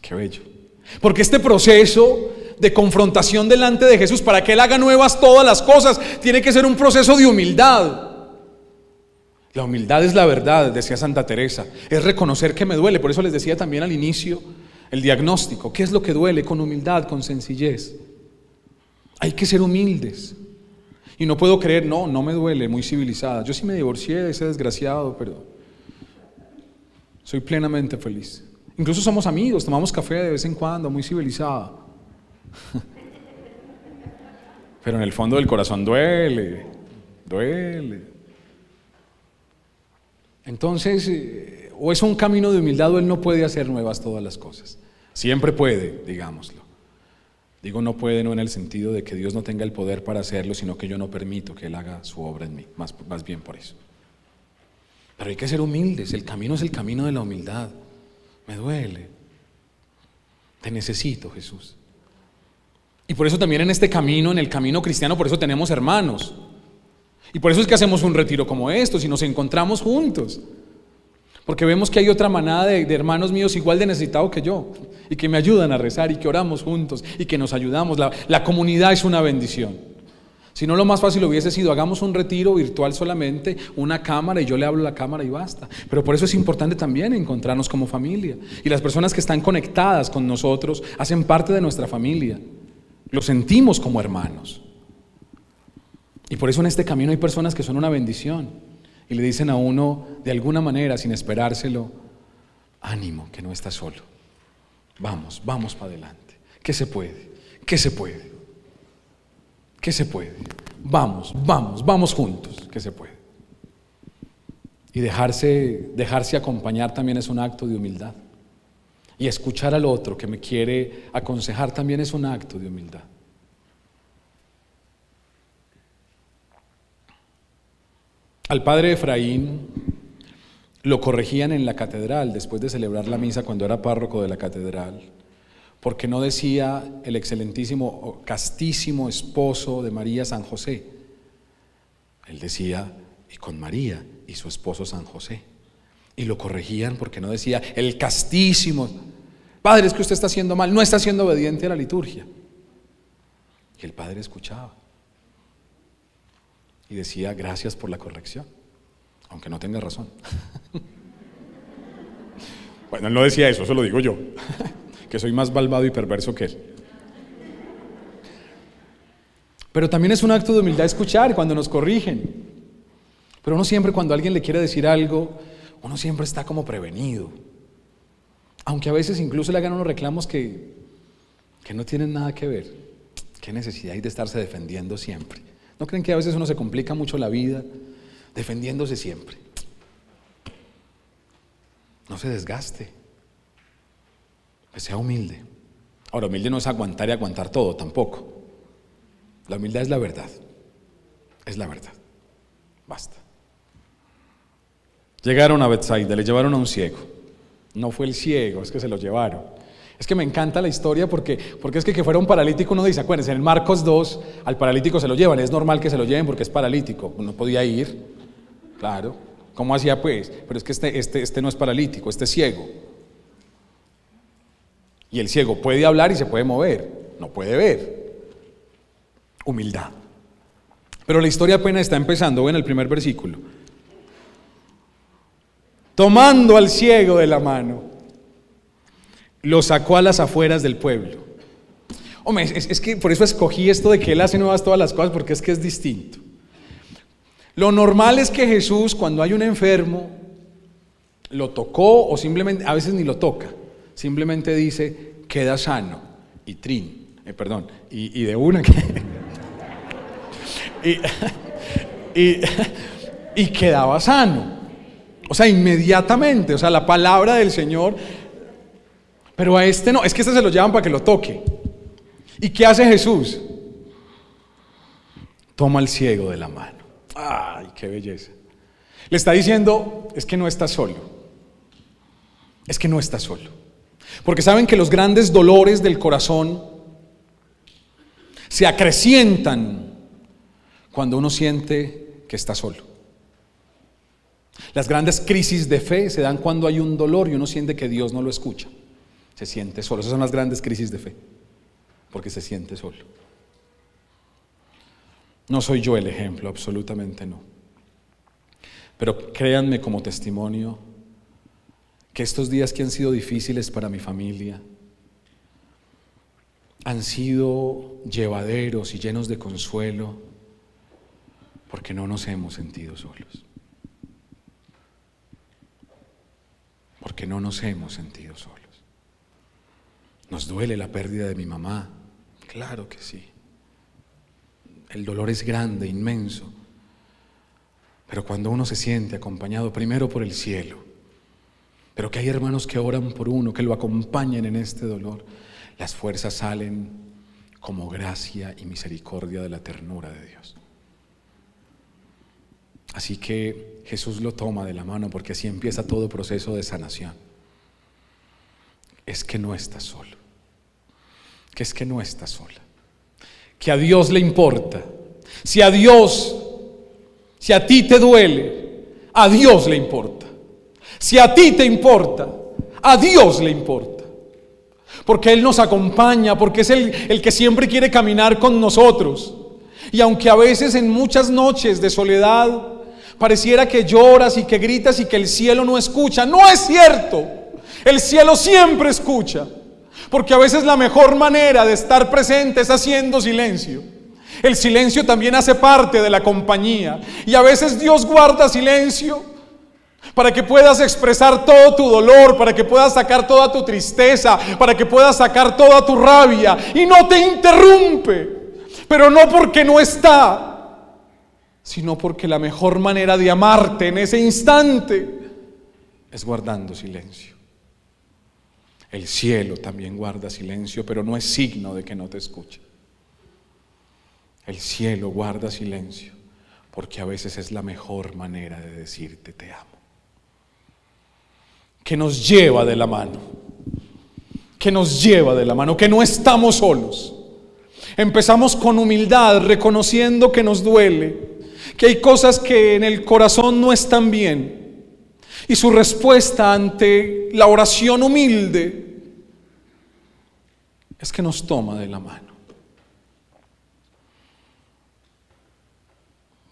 Qué bello. Porque este proceso de confrontación delante de Jesús para que Él haga nuevas todas las cosas tiene que ser un proceso de humildad. La humildad es la verdad, decía Santa Teresa. Es reconocer que me duele. Por eso les decía también al inicio el diagnóstico. ¿Qué es lo que duele? Con humildad, con sencillez. Hay que ser humildes. Y no puedo creer, no, no me duele, muy civilizada. Yo sí me divorcié de ese desgraciado, pero soy plenamente feliz. Incluso somos amigos, tomamos café de vez en cuando, muy civilizada. Pero en el fondo del corazón duele, duele. Entonces, eh, o es un camino de humildad o Él no puede hacer nuevas todas las cosas. Siempre puede, digámoslo. Digo no puede no en el sentido de que Dios no tenga el poder para hacerlo, sino que yo no permito que Él haga su obra en mí, más, más bien por eso. Pero hay que ser humildes, el camino es el camino de la humildad. Me duele. Te necesito, Jesús. Y por eso también en este camino, en el camino cristiano, por eso tenemos hermanos. Y por eso es que hacemos un retiro como estos y nos encontramos juntos. Porque vemos que hay otra manada de, hermanos míos igual de necesitados que yo y que me ayudan a rezar y que oramos juntos y que nos ayudamos. La, la comunidad es una bendición. Si no, lo más fácil hubiese sido, hagamos un retiro virtual solamente, una cámara y yo le hablo a la cámara y basta. Pero por eso es importante también encontrarnos como familia. Y las personas que están conectadas con nosotros hacen parte de nuestra familia. Lo sentimos como hermanos. Y por eso en este camino hay personas que son una bendición y le dicen a uno de alguna manera, sin esperárselo, ánimo, que no estás solo. Vamos, vamos para adelante. ¿Qué se puede? ¿Qué se puede? ¿Qué se puede? Vamos, vamos, vamos juntos. ¿Qué se puede? Y dejarse, dejarse acompañar también es un acto de humildad. Y escuchar al otro que me quiere aconsejar también es un acto de humildad. Al padre Efraín lo corregían en la catedral después de celebrar la misa cuando era párroco de la catedral, porque no decía el excelentísimo, castísimo esposo de María San José. Él decía, y con María y su esposo San José. Y lo corregían porque no decía el castísimo. Padre, es que usted está haciendo mal, no está siendo obediente a la liturgia. Y el padre escuchaba. Y decía, gracias por la corrección, aunque no tenga razón. bueno, él no decía eso, eso lo digo yo, que soy más malvado y perverso que él. Pero también es un acto de humildad escuchar cuando nos corrigen. Pero no siempre cuando alguien le quiere decir algo, uno siempre está como prevenido. Aunque a veces incluso le hagan unos reclamos que, que no tienen nada que ver. ¿Qué necesidad hay de estarse defendiendo siempre? ¿No creen que a veces uno se complica mucho la vida defendiéndose siempre? No se desgaste. Que sea humilde. Ahora, humilde no es aguantar y aguantar todo tampoco. La humildad es la verdad. Es la verdad. Basta. Llegaron a Bethsaida, le llevaron a un ciego. No fue el ciego, es que se lo llevaron. Es que me encanta la historia porque, porque es que que fuera un paralítico uno dice, acuérdense, en Marcos 2 al paralítico se lo llevan, es normal que se lo lleven porque es paralítico, no podía ir, claro. ¿Cómo hacía pues? Pero es que este, este, este no es paralítico, este es ciego. Y el ciego puede hablar y se puede mover, no puede ver. Humildad. Pero la historia apenas está empezando, en el primer versículo tomando al ciego de la mano, lo sacó a las afueras del pueblo. Hombre, es, que por eso escogí esto de que Él hace nuevas todas las cosas, porque es que es distinto. Lo normal es que Jesús, cuando hay un enfermo, lo tocó o simplemente, a veces ni lo toca, simplemente dice, queda sano, y trin, eh, perdón, y, de una que... y, y quedaba sano. O sea, inmediatamente, o sea, la palabra del Señor. Pero a este no, es que este se lo llevan para que lo toque. ¿Y qué hace Jesús? Toma al ciego de la mano. ¡Ay, qué belleza! Le está diciendo, es que no está solo. Es que no está solo. Porque saben que los grandes dolores del corazón se acrecientan cuando uno siente que está solo. Las grandes crisis de fe se dan cuando hay un dolor y uno siente que Dios no lo escucha. Se siente solo. Esas son las grandes crisis de fe, porque se siente solo. No soy yo el ejemplo, absolutamente no. Pero créanme como testimonio que estos días que han sido difíciles para mi familia han sido llevaderos y llenos de consuelo porque no nos hemos sentido solos. Porque no nos hemos sentido solos. Nos duele la pérdida de mi mamá, claro que sí. El dolor es grande, inmenso. Pero cuando uno se siente acompañado primero por el cielo, pero que hay hermanos que oran por uno, que lo acompañan en este dolor, las fuerzas salen como gracia y misericordia de la ternura de Dios. Así que Jesús lo toma de la mano porque así empieza todo proceso de sanación. Es que no estás solo. Que es que no estás sola. Que a Dios le importa. Si a Dios, si a ti te duele, a Dios le importa. Si a ti te importa, a Dios le importa. Porque Él nos acompaña, porque es el, el que siempre quiere caminar con nosotros. Y aunque a veces en muchas noches de soledad pareciera que lloras y que gritas y que el cielo no escucha, no es cierto. El cielo siempre escucha. Porque a veces la mejor manera de estar presente es haciendo silencio. El silencio también hace parte de la compañía. Y a veces Dios guarda silencio para que puedas expresar todo tu dolor, para que puedas sacar toda tu tristeza, para que puedas sacar toda tu rabia. Y no te interrumpe. Pero no porque no está, sino porque la mejor manera de amarte en ese instante es guardando silencio. El cielo también guarda silencio, pero no es signo de que no te escuche. El cielo guarda silencio porque a veces es la mejor manera de decirte te amo. Que nos lleva de la mano, que nos lleva de la mano, que no estamos solos. Empezamos con humildad, reconociendo que nos duele, que hay cosas que en el corazón no están bien. Y su respuesta ante la oración humilde es que nos toma de la mano.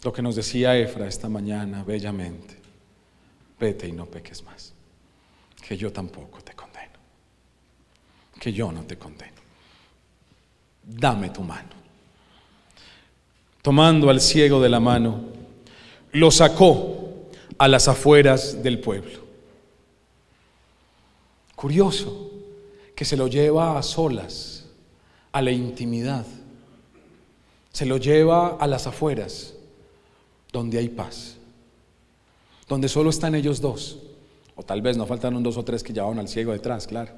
Lo que nos decía Efra esta mañana bellamente, vete y no peques más, que yo tampoco te condeno, que yo no te condeno. Dame tu mano. Tomando al ciego de la mano, lo sacó a las afueras del pueblo. Curioso que se lo lleva a solas, a la intimidad. Se lo lleva a las afueras, donde hay paz, donde solo están ellos dos. O tal vez no faltan un dos o tres que llevaban al ciego detrás, claro.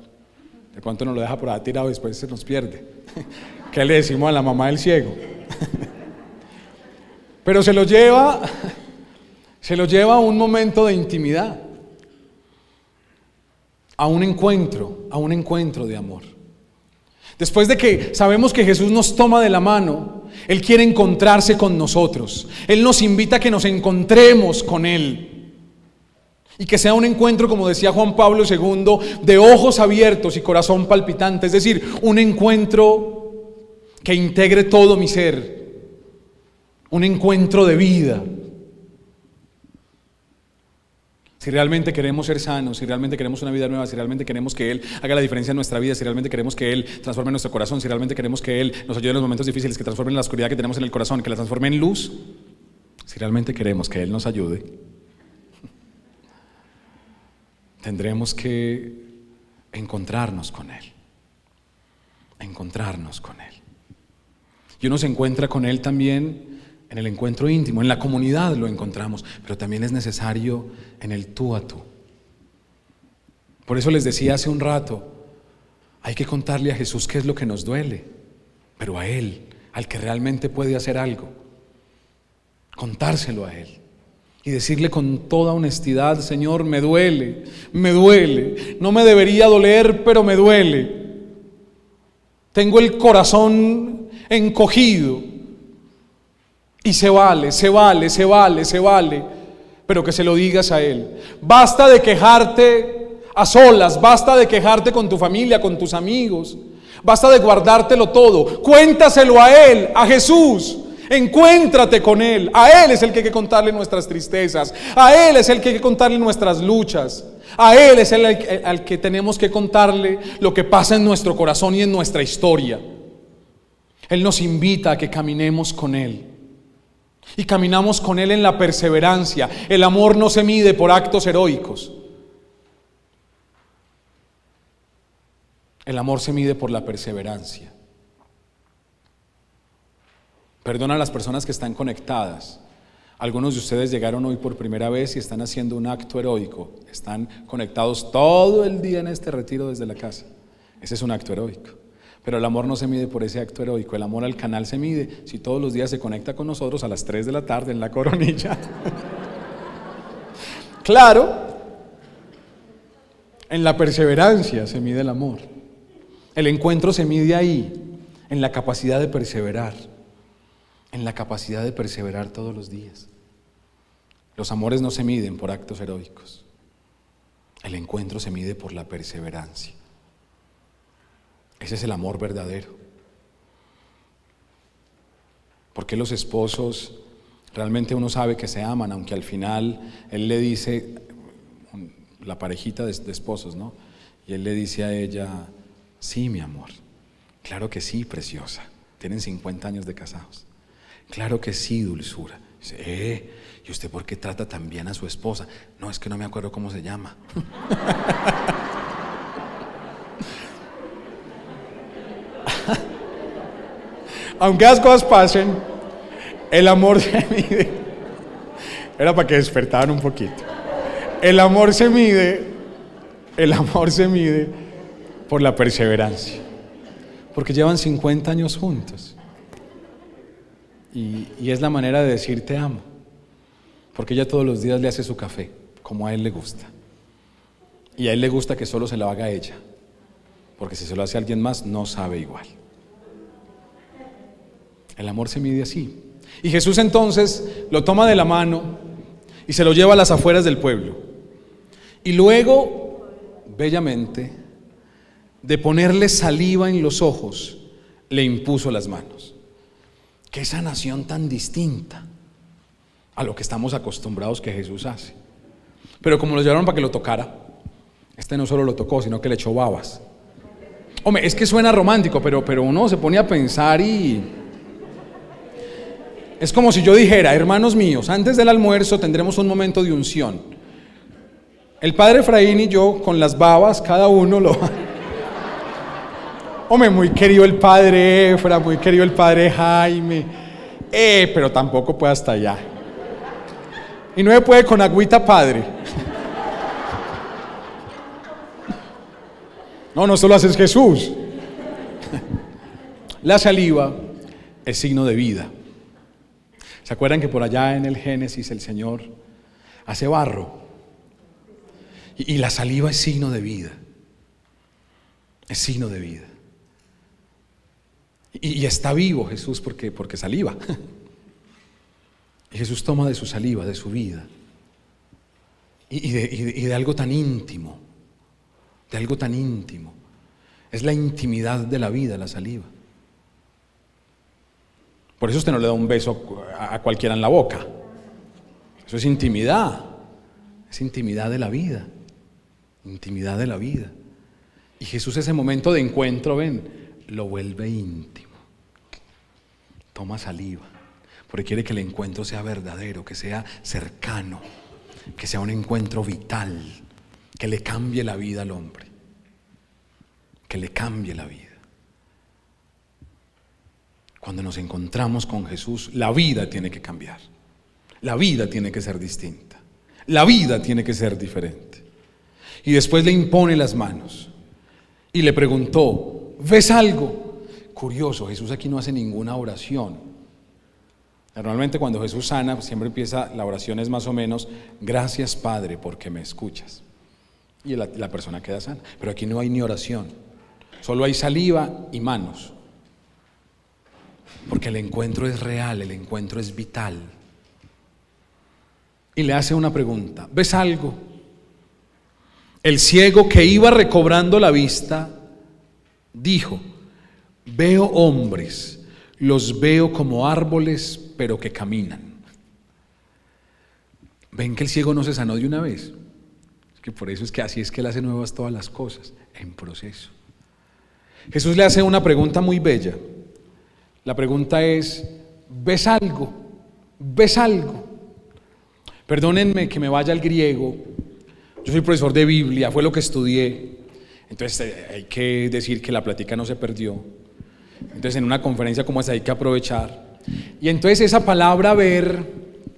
De cuánto nos lo deja por ahí tirado después se nos pierde. ¿Qué le decimos a la mamá del ciego? Pero se lo lleva se lo lleva a un momento de intimidad, a un encuentro, a un encuentro de amor. Después de que sabemos que Jesús nos toma de la mano, Él quiere encontrarse con nosotros. Él nos invita a que nos encontremos con Él. Y que sea un encuentro, como decía Juan Pablo II, de ojos abiertos y corazón palpitante. Es decir, un encuentro que integre todo mi ser. Un encuentro de vida. Si realmente queremos ser sanos, si realmente queremos una vida nueva, si realmente queremos que Él haga la diferencia en nuestra vida, si realmente queremos que Él transforme nuestro corazón, si realmente queremos que Él nos ayude en los momentos difíciles, que transforme la oscuridad que tenemos en el corazón, que la transforme en luz, si realmente queremos que Él nos ayude, tendremos que encontrarnos con Él, encontrarnos con Él. Y uno se encuentra con Él también en el encuentro íntimo, en la comunidad lo encontramos, pero también es necesario en el tú a tú. Por eso les decía hace un rato, hay que contarle a Jesús qué es lo que nos duele, pero a Él, al que realmente puede hacer algo, contárselo a Él y decirle con toda honestidad, Señor, me duele, me duele, no me debería doler, pero me duele. Tengo el corazón encogido y se vale, se vale, se vale, se vale, pero que se lo digas a Él. Basta de quejarte a solas, basta de quejarte con tu familia, con tus amigos, basta de guardártelo todo. Cuéntaselo a Él, a Jesús. Encuéntrate con Él. A Él es el que hay que contarle nuestras tristezas. A Él es el que hay que contarle nuestras luchas. A Él es el al, al que tenemos que contarle lo que pasa en nuestro corazón y en nuestra historia. Él nos invita a que caminemos con Él. Y caminamos con Él en la perseverancia. El amor no se mide por actos heroicos. El amor se mide por la perseverancia. Perdona a las personas que están conectadas. Algunos de ustedes llegaron hoy por primera vez y están haciendo un acto heroico. Están conectados todo el día en este retiro desde la casa. Ese es un acto heroico. Pero el amor no se mide por ese acto heroico. El amor al canal se mide si todos los días se conecta con nosotros a las 3 de la tarde en la coronilla. claro, en la perseverancia se mide el amor. El encuentro se mide ahí, en la capacidad de perseverar en la capacidad de perseverar todos los días. Los amores no se miden por actos heroicos. El encuentro se mide por la perseverancia. Ese es el amor verdadero. Porque los esposos realmente uno sabe que se aman, aunque al final él le dice, la parejita de, esposos, ¿no? Y él le dice a ella, sí, mi amor, claro que sí, preciosa, tienen 50 años de casados. Claro que sí, dulzura. Dice, eh, ¿y usted por qué trata tan bien a su esposa? No, es que no me acuerdo cómo se llama. Aunque las cosas pasen, el amor se mide. Era para que despertaran un poquito. El amor se mide, el amor se mide por la perseverancia. Porque llevan 50 años juntos. Y, es la manera de decir te amo. Porque ella todos los días le hace su café, como a él le gusta. Y a él le gusta que solo se lo haga ella. Porque si se lo hace a alguien más, no sabe igual. El amor se mide así. Y Jesús entonces lo toma de la mano y se lo lleva a las afueras del pueblo. Y luego, bellamente, de ponerle saliva en los ojos, le impuso las manos. Qué sanación tan distinta a lo que estamos acostumbrados que Jesús hace. Pero como lo llevaron para que lo tocara, este no solo lo tocó, sino que le echó babas. Hombre, es que suena romántico, pero, pero uno se pone a pensar y... Es como si yo dijera, hermanos míos, antes del almuerzo tendremos un momento de unción. El padre Efraín y yo, con las babas, cada uno lo... Hombre, muy querido el padre Efra, muy querido el padre Jaime. Eh, pero tampoco puede hasta allá. Y no me puede con agüita padre. No, no solo haces Jesús. La saliva es signo de vida. ¿Se acuerdan que por allá en el Génesis el Señor hace barro? Y, la saliva es signo de vida. Es signo de vida. Y, está vivo Jesús porque, porque saliva. Y Jesús toma de su saliva, de su vida. Y de algo tan íntimo, de algo tan íntimo. Es la intimidad de la vida, la saliva. Por eso usted no le da un beso a cualquiera en la boca. Eso es intimidad. Es intimidad de la vida. Intimidad de la vida. Y Jesús ese momento de encuentro, ven, lo vuelve íntimo. Toma saliva. Porque quiere que el encuentro sea verdadero, que sea cercano, que sea un encuentro vital, que le cambie la vida al hombre. Que le cambie la vida. Cuando nos encontramos con Jesús, la vida tiene que cambiar. La vida tiene que ser distinta. La vida tiene que ser diferente. Y después le impone las manos y le preguntó, ¿ves algo? Curioso, Jesús aquí no hace ninguna oración. Normalmente cuando Jesús sana, siempre empieza, la oración es más o menos, gracias Padre porque me escuchas. Y la, la persona queda sana. Pero aquí no hay ni oración. Solo hay saliva y manos. Porque el encuentro es real, el encuentro es vital. Y le hace una pregunta, ¿ves algo? El ciego que iba recobrando la vista dijo, veo hombres, los veo como árboles, pero que caminan. ¿Ven que el ciego no se sanó de una vez? Es que por eso es que así es que él hace nuevas todas las cosas, en proceso. Jesús le hace una pregunta muy bella. La pregunta es, ¿ves algo? ¿Ves algo? Perdónenme que me vaya al griego. Yo soy profesor de Biblia, fue lo que estudié. Entonces eh, hay que decir que la plática no se perdió. Entonces en una conferencia como esta hay que aprovechar. Y entonces esa palabra ver,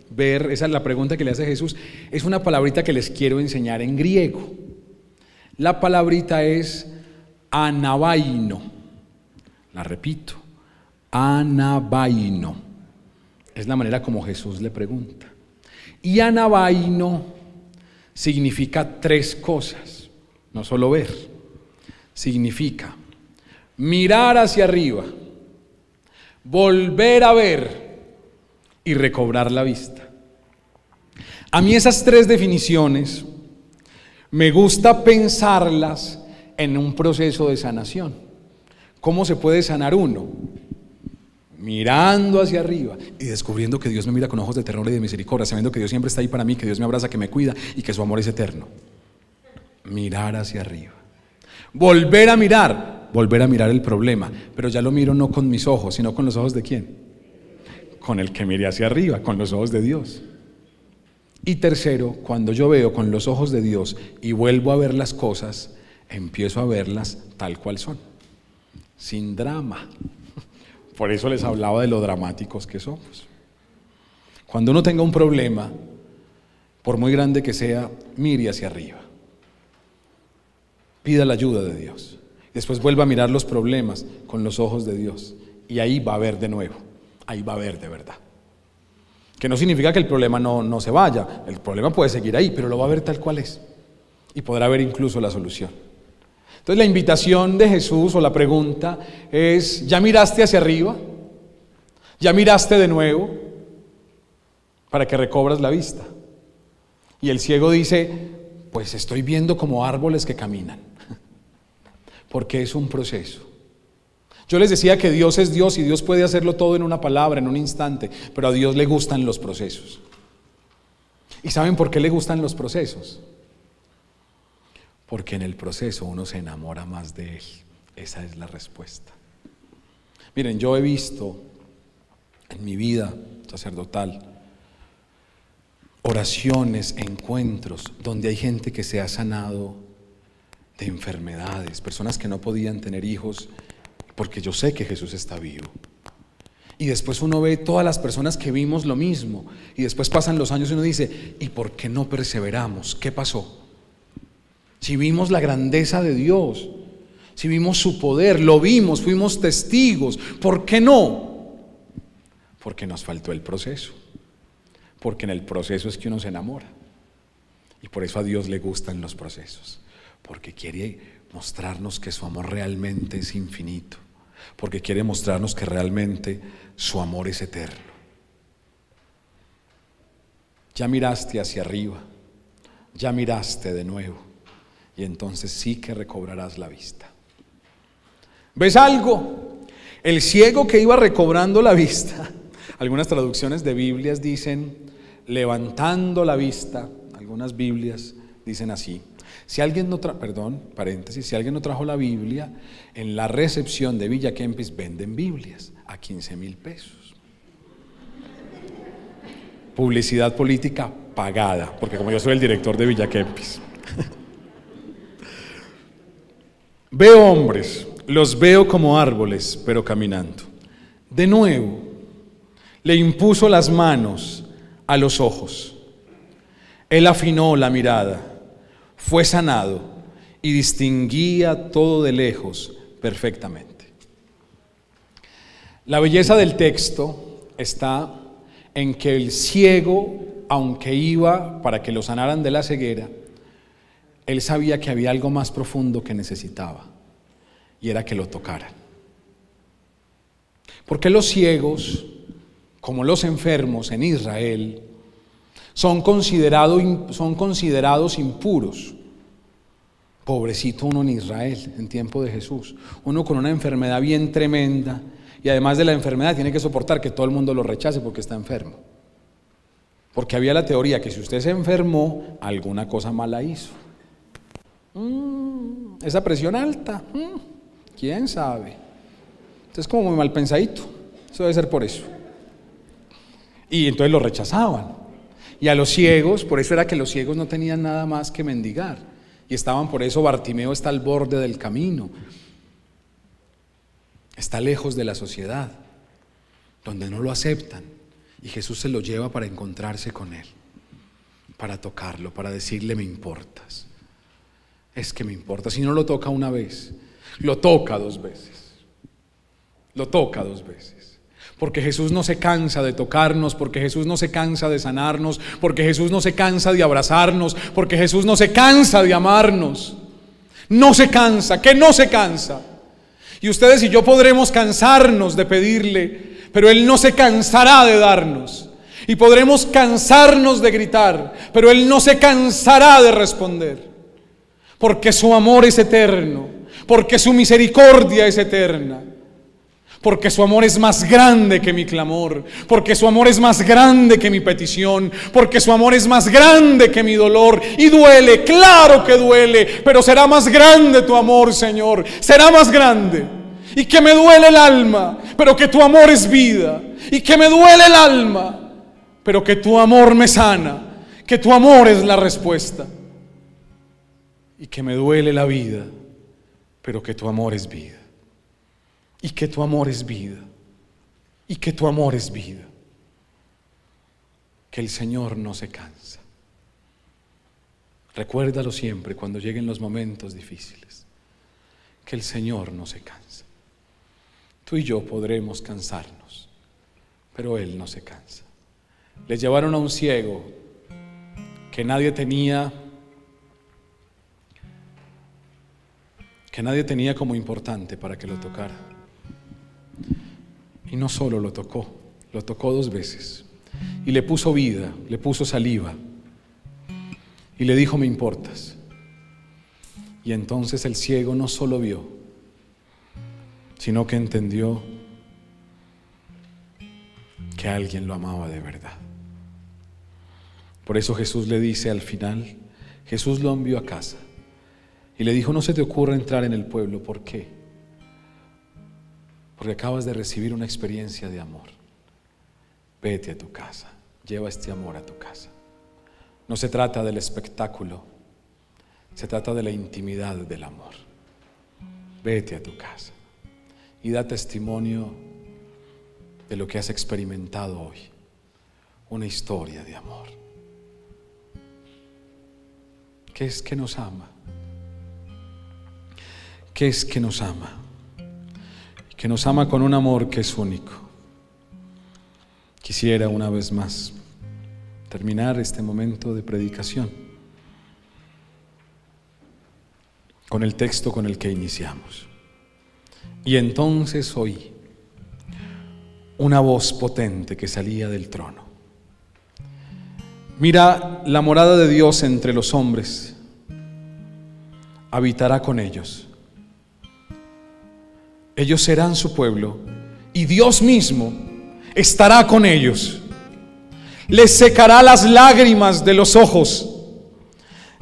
ver, esa es la pregunta que le hace Jesús, es una palabrita que les quiero enseñar en griego. La palabrita es anabaino. La repito, anabaino. Es la manera como Jesús le pregunta. Y anabaino significa tres cosas, no solo ver. Significa mirar hacia arriba, volver a ver y recobrar la vista. A mí esas tres definiciones me gusta pensarlas en un proceso de sanación. ¿Cómo se puede sanar uno? Mirando hacia arriba y descubriendo que Dios me mira con ojos de terror y de misericordia, sabiendo que Dios siempre está ahí para mí, que Dios me abraza, que me cuida y que su amor es eterno. Mirar hacia arriba. Volver a mirar, volver a mirar el problema, pero ya lo miro no con mis ojos, sino con los ojos de quién? Con el que mire hacia arriba, con los ojos de Dios. Y tercero, cuando yo veo con los ojos de Dios y vuelvo a ver las cosas, empiezo a verlas tal cual son, sin drama. Por eso les hablaba de lo dramáticos que somos. Cuando uno tenga un problema, por muy grande que sea, mire hacia arriba. Pida la ayuda de Dios. Después vuelva a mirar los problemas con los ojos de Dios. Y ahí va a ver de nuevo. Ahí va a ver de verdad. Que no significa que el problema no, no se vaya. El problema puede seguir ahí, pero lo va a ver tal cual es. Y podrá ver incluso la solución. Entonces la invitación de Jesús o la pregunta es, ¿ya miraste hacia arriba? ¿Ya miraste de nuevo? Para que recobras la vista. Y el ciego dice, pues estoy viendo como árboles que caminan. Porque es un proceso. Yo les decía que Dios es Dios y Dios puede hacerlo todo en una palabra, en un instante, pero a Dios le gustan los procesos. ¿Y saben por qué le gustan los procesos? Porque en el proceso uno se enamora más de Él. Esa es la respuesta. Miren, yo he visto en mi vida sacerdotal oraciones, encuentros, donde hay gente que se ha sanado de enfermedades, personas que no podían tener hijos, porque yo sé que Jesús está vivo. Y después uno ve todas las personas que vimos lo mismo, y después pasan los años y uno dice, ¿y por qué no perseveramos? ¿Qué pasó? Si vimos la grandeza de Dios, si vimos su poder, lo vimos, fuimos testigos, ¿por qué no? Porque nos faltó el proceso, porque en el proceso es que uno se enamora. Y por eso a Dios le gustan los procesos, porque quiere mostrarnos que su amor realmente es infinito, porque quiere mostrarnos que realmente su amor es eterno. Ya miraste hacia arriba, ya miraste de nuevo y entonces sí que recobrarás la vista. ¿Ves algo? El ciego que iba recobrando la vista, algunas traducciones de Biblias dicen levantando la vista, algunas Biblias dicen así. Si alguien no trajo, perdón, paréntesis, si alguien no trajo la Biblia, en la recepción de Villa Kempis venden Biblias a 15 mil pesos. Publicidad política pagada, porque como yo soy el director de Villa Kempis. Veo hombres, los veo como árboles, pero caminando. De nuevo, le impuso las manos a los ojos. Él afinó la mirada, fue sanado y distinguía todo de lejos perfectamente. La belleza del texto está en que el ciego, aunque iba para que lo sanaran de la ceguera, él sabía que había algo más profundo que necesitaba y era que lo tocaran. Porque los ciegos, como los enfermos en Israel, son, son considerados impuros. Pobrecito uno en Israel, en tiempo de Jesús. Uno con una enfermedad bien tremenda y además de la enfermedad tiene que soportar que todo el mundo lo rechace porque está enfermo. Porque había la teoría que si usted se enfermó, alguna cosa mala hizo. Mm, esa presión alta, mm, quién sabe. Entonces, como muy mal pensadito. Eso debe ser por eso. Y entonces lo rechazaban. Y a los ciegos, por eso era que los ciegos no tenían nada más que mendigar. Y estaban por eso, Bartimeo está al borde del camino. Está lejos de la sociedad, donde no lo aceptan. Y Jesús se lo lleva para encontrarse con él, para tocarlo, para decirle, me importas. Es que me importa. Si no lo toca una vez, lo toca dos veces. Lo toca dos veces. Porque Jesús no se cansa de tocarnos, porque Jesús no se cansa de sanarnos, porque Jesús no se cansa de abrazarnos, porque Jesús no se cansa de amarnos. No se cansa, que no se cansa. Y ustedes y yo podremos cansarnos de pedirle, pero Él no se cansará de darnos. Y podremos cansarnos de gritar, pero Él no se cansará de responder. Porque su amor es eterno, porque su misericordia es eterna. Porque su amor es más grande que mi clamor, porque su amor es más grande que mi petición, porque su amor es más grande que mi dolor. Y duele, claro que duele, pero será más grande tu amor, Señor, será más grande. Y que me duele el alma, pero que tu amor es vida. Y que me duele el alma, pero que tu amor me sana, que tu amor es la respuesta. Y que me duele la vida, pero que tu amor es vida y que tu amor es vida, y que tu amor es vida, que el Señor no se cansa. Recuérdalo siempre cuando lleguen los momentos difíciles, que el Señor no se cansa. Tú y yo podremos cansarnos, pero Él no se cansa. Le llevaron a un ciego que nadie tenía que nadie tenía como importante para que lo tocara. Y no solo lo tocó, lo tocó dos veces. Y le puso vida, le puso saliva. Y le dijo, me importas. Y entonces el ciego no solo vio, sino que entendió que alguien lo amaba de verdad. Por eso Jesús le dice al final, Jesús lo envió a casa y le dijo, no se te ocurra entrar en el pueblo, ¿por qué? porque acabas de recibir una experiencia de amor. Vete a tu casa, lleva este amor a tu casa. No se trata del espectáculo, se trata de la intimidad del amor. Vete a tu casa y da testimonio de lo que has experimentado hoy, una historia de amor. ¿Qué es que nos ama? ¿Qué es que nos ama? que nos ama con un amor que es único. Quisiera una vez más terminar este momento de predicación con el texto con el que iniciamos. Y entonces oí una voz potente que salía del trono. Mira la morada de Dios entre los hombres, habitará con ellos ellos serán su pueblo y Dios mismo estará con ellos. Les secará las lágrimas de los ojos.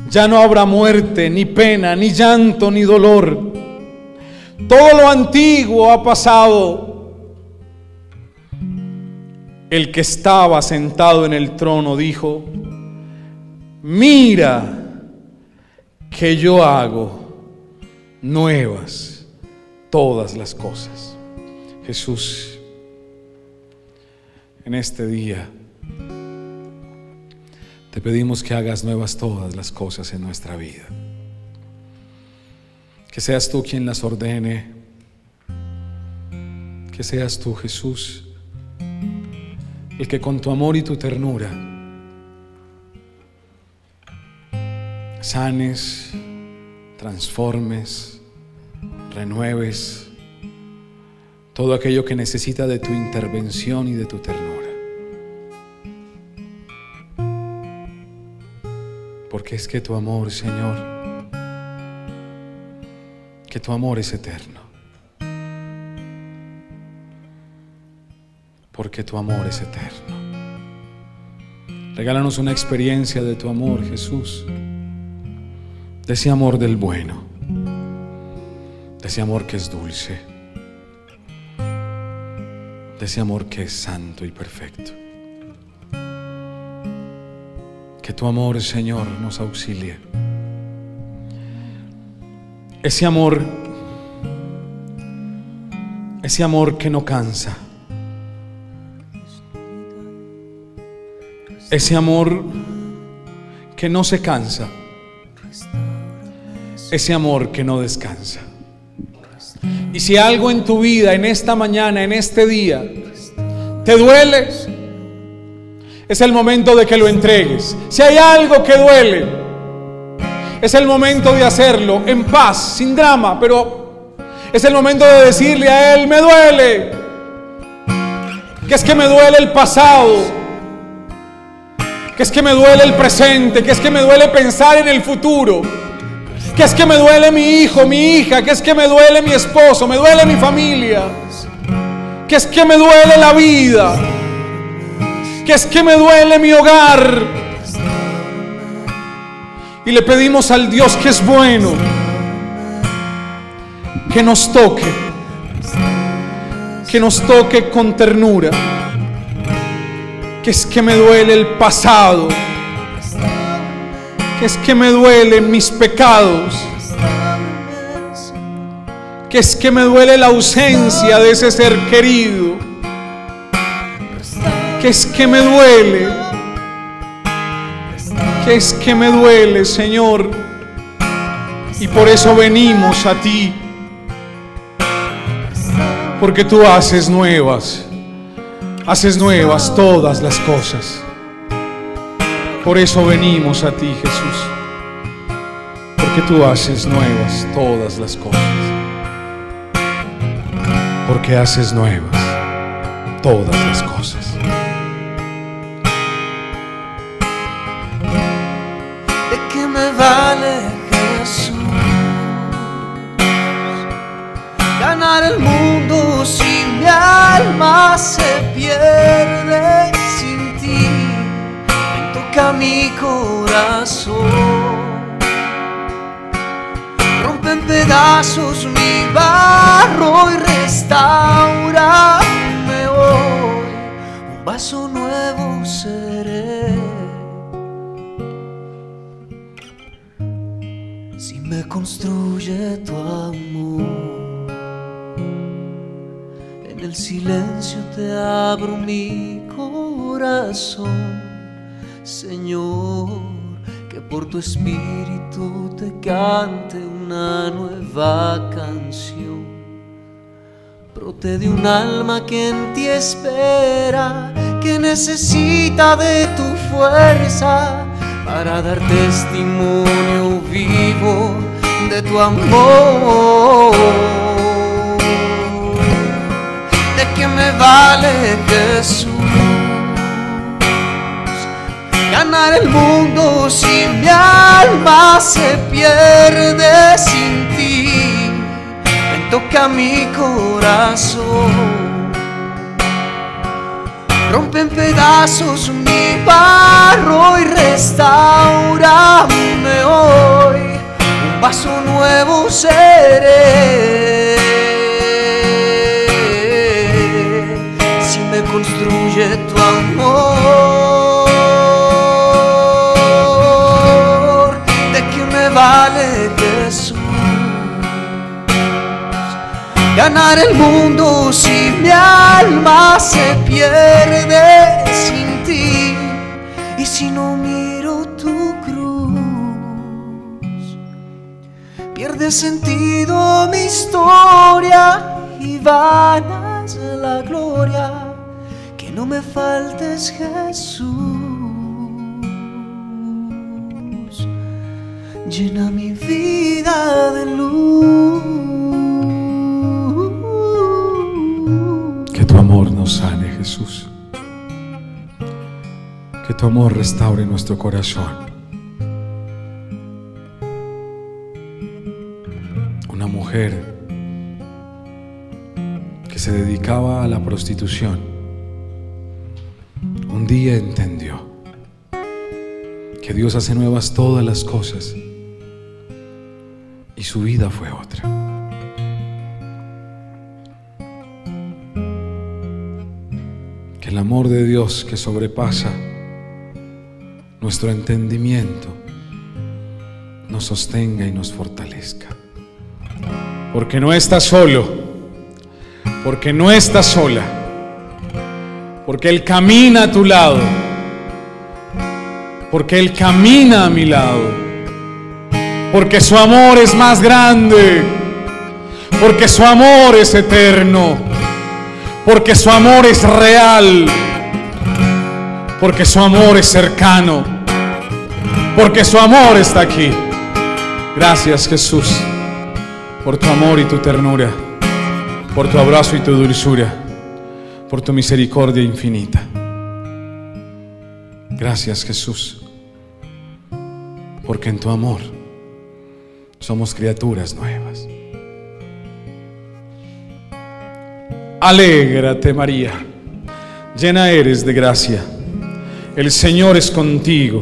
Ya no habrá muerte, ni pena, ni llanto, ni dolor. Todo lo antiguo ha pasado. El que estaba sentado en el trono dijo, mira que yo hago nuevas todas las cosas. Jesús, en este día te pedimos que hagas nuevas todas las cosas en nuestra vida. Que seas tú quien las ordene. Que seas tú, Jesús, el que con tu amor y tu ternura sanes, transformes, renueves todo aquello que necesita de tu intervención y de tu ternura. Porque es que tu amor, Señor, que tu amor es eterno. Porque tu amor es eterno. Regálanos una experiencia de tu amor, Jesús. De ese amor del bueno. Ese amor que es dulce. De ese amor que es santo y perfecto. Que tu amor, Señor, nos auxilie. Ese amor, ese amor que no cansa. Ese amor que no se cansa. Ese amor que no descansa. Y si algo en tu vida, en esta mañana, en este día, te duele, es el momento de que lo entregues. Si hay algo que duele, es el momento de hacerlo en paz, sin drama, pero es el momento de decirle a Él, me duele. Que es que me duele el pasado. Que es que me duele el presente. Que es que me duele pensar en el futuro. Que es que me duele mi hijo, mi hija. Que es que me duele mi esposo. Me duele mi familia. Que es que me duele la vida. Que es que me duele mi hogar. Y le pedimos al Dios que es bueno que nos toque, que nos toque con ternura, que es que me duele el pasado, que es que me duelen mis pecados, que es que me duele la ausencia de ese ser querido, que es que me duele, que es que me duele, Señor, y por eso venimos a ti porque tú haces nuevas, haces nuevas todas las cosas. Por eso venimos a ti, Jesús, porque tú haces nuevas todas las cosas. Porque haces nuevas todas las cosas. Corazón. Rompe en pedazos mi barro y restaurame hoy. Un vaso nuevo seré. si me construye tu amor. En el silencio te abro mi corazón, tu espíritu te cante una nueva canción. Brote de un alma que en ti espera, que necesita de tu fuerza para dar testimonio vivo de tu amor. ¿De qué me vale Jesús? Ganar el mundo si mi alma se pierde sin ti. Ven, toca mi corazón. Rompe en pedazos mi barro y restaurame hoy. Un vaso nuevo seré. Ganar el mundo si mi alma se pierde sin ti y si no miro tu cruz pierde sentido mi historia y vana es la gloria. Que no me faltes Jesús. Llena mi vida de luz tu amor restaure nuestro corazón. Un amor mujer que se dedicaba a la prostitución, un día entendió que Dios hace nuevas todas las cosas y su vida fue otra. Que el amor de Dios que sobrepasa nuestro entendimiento nos sostenga y nos fortalezca. Porque no estás solo, porque no estás sola, porque Él camina a tu lado, porque Él camina a mi lado, porque su amor es más grande, porque su amor es eterno, porque su amor es real, porque su amor es cercano, porque su amor está aquí. Gracias Jesús por tu amor y tu ternura, por tu abrazo y tu dulzura, por tu misericordia infinita. Gracias Jesús, porque en tu amor somos criaturas nuevas. Alégrate María, llena eres de gracia, el Señor es contigo,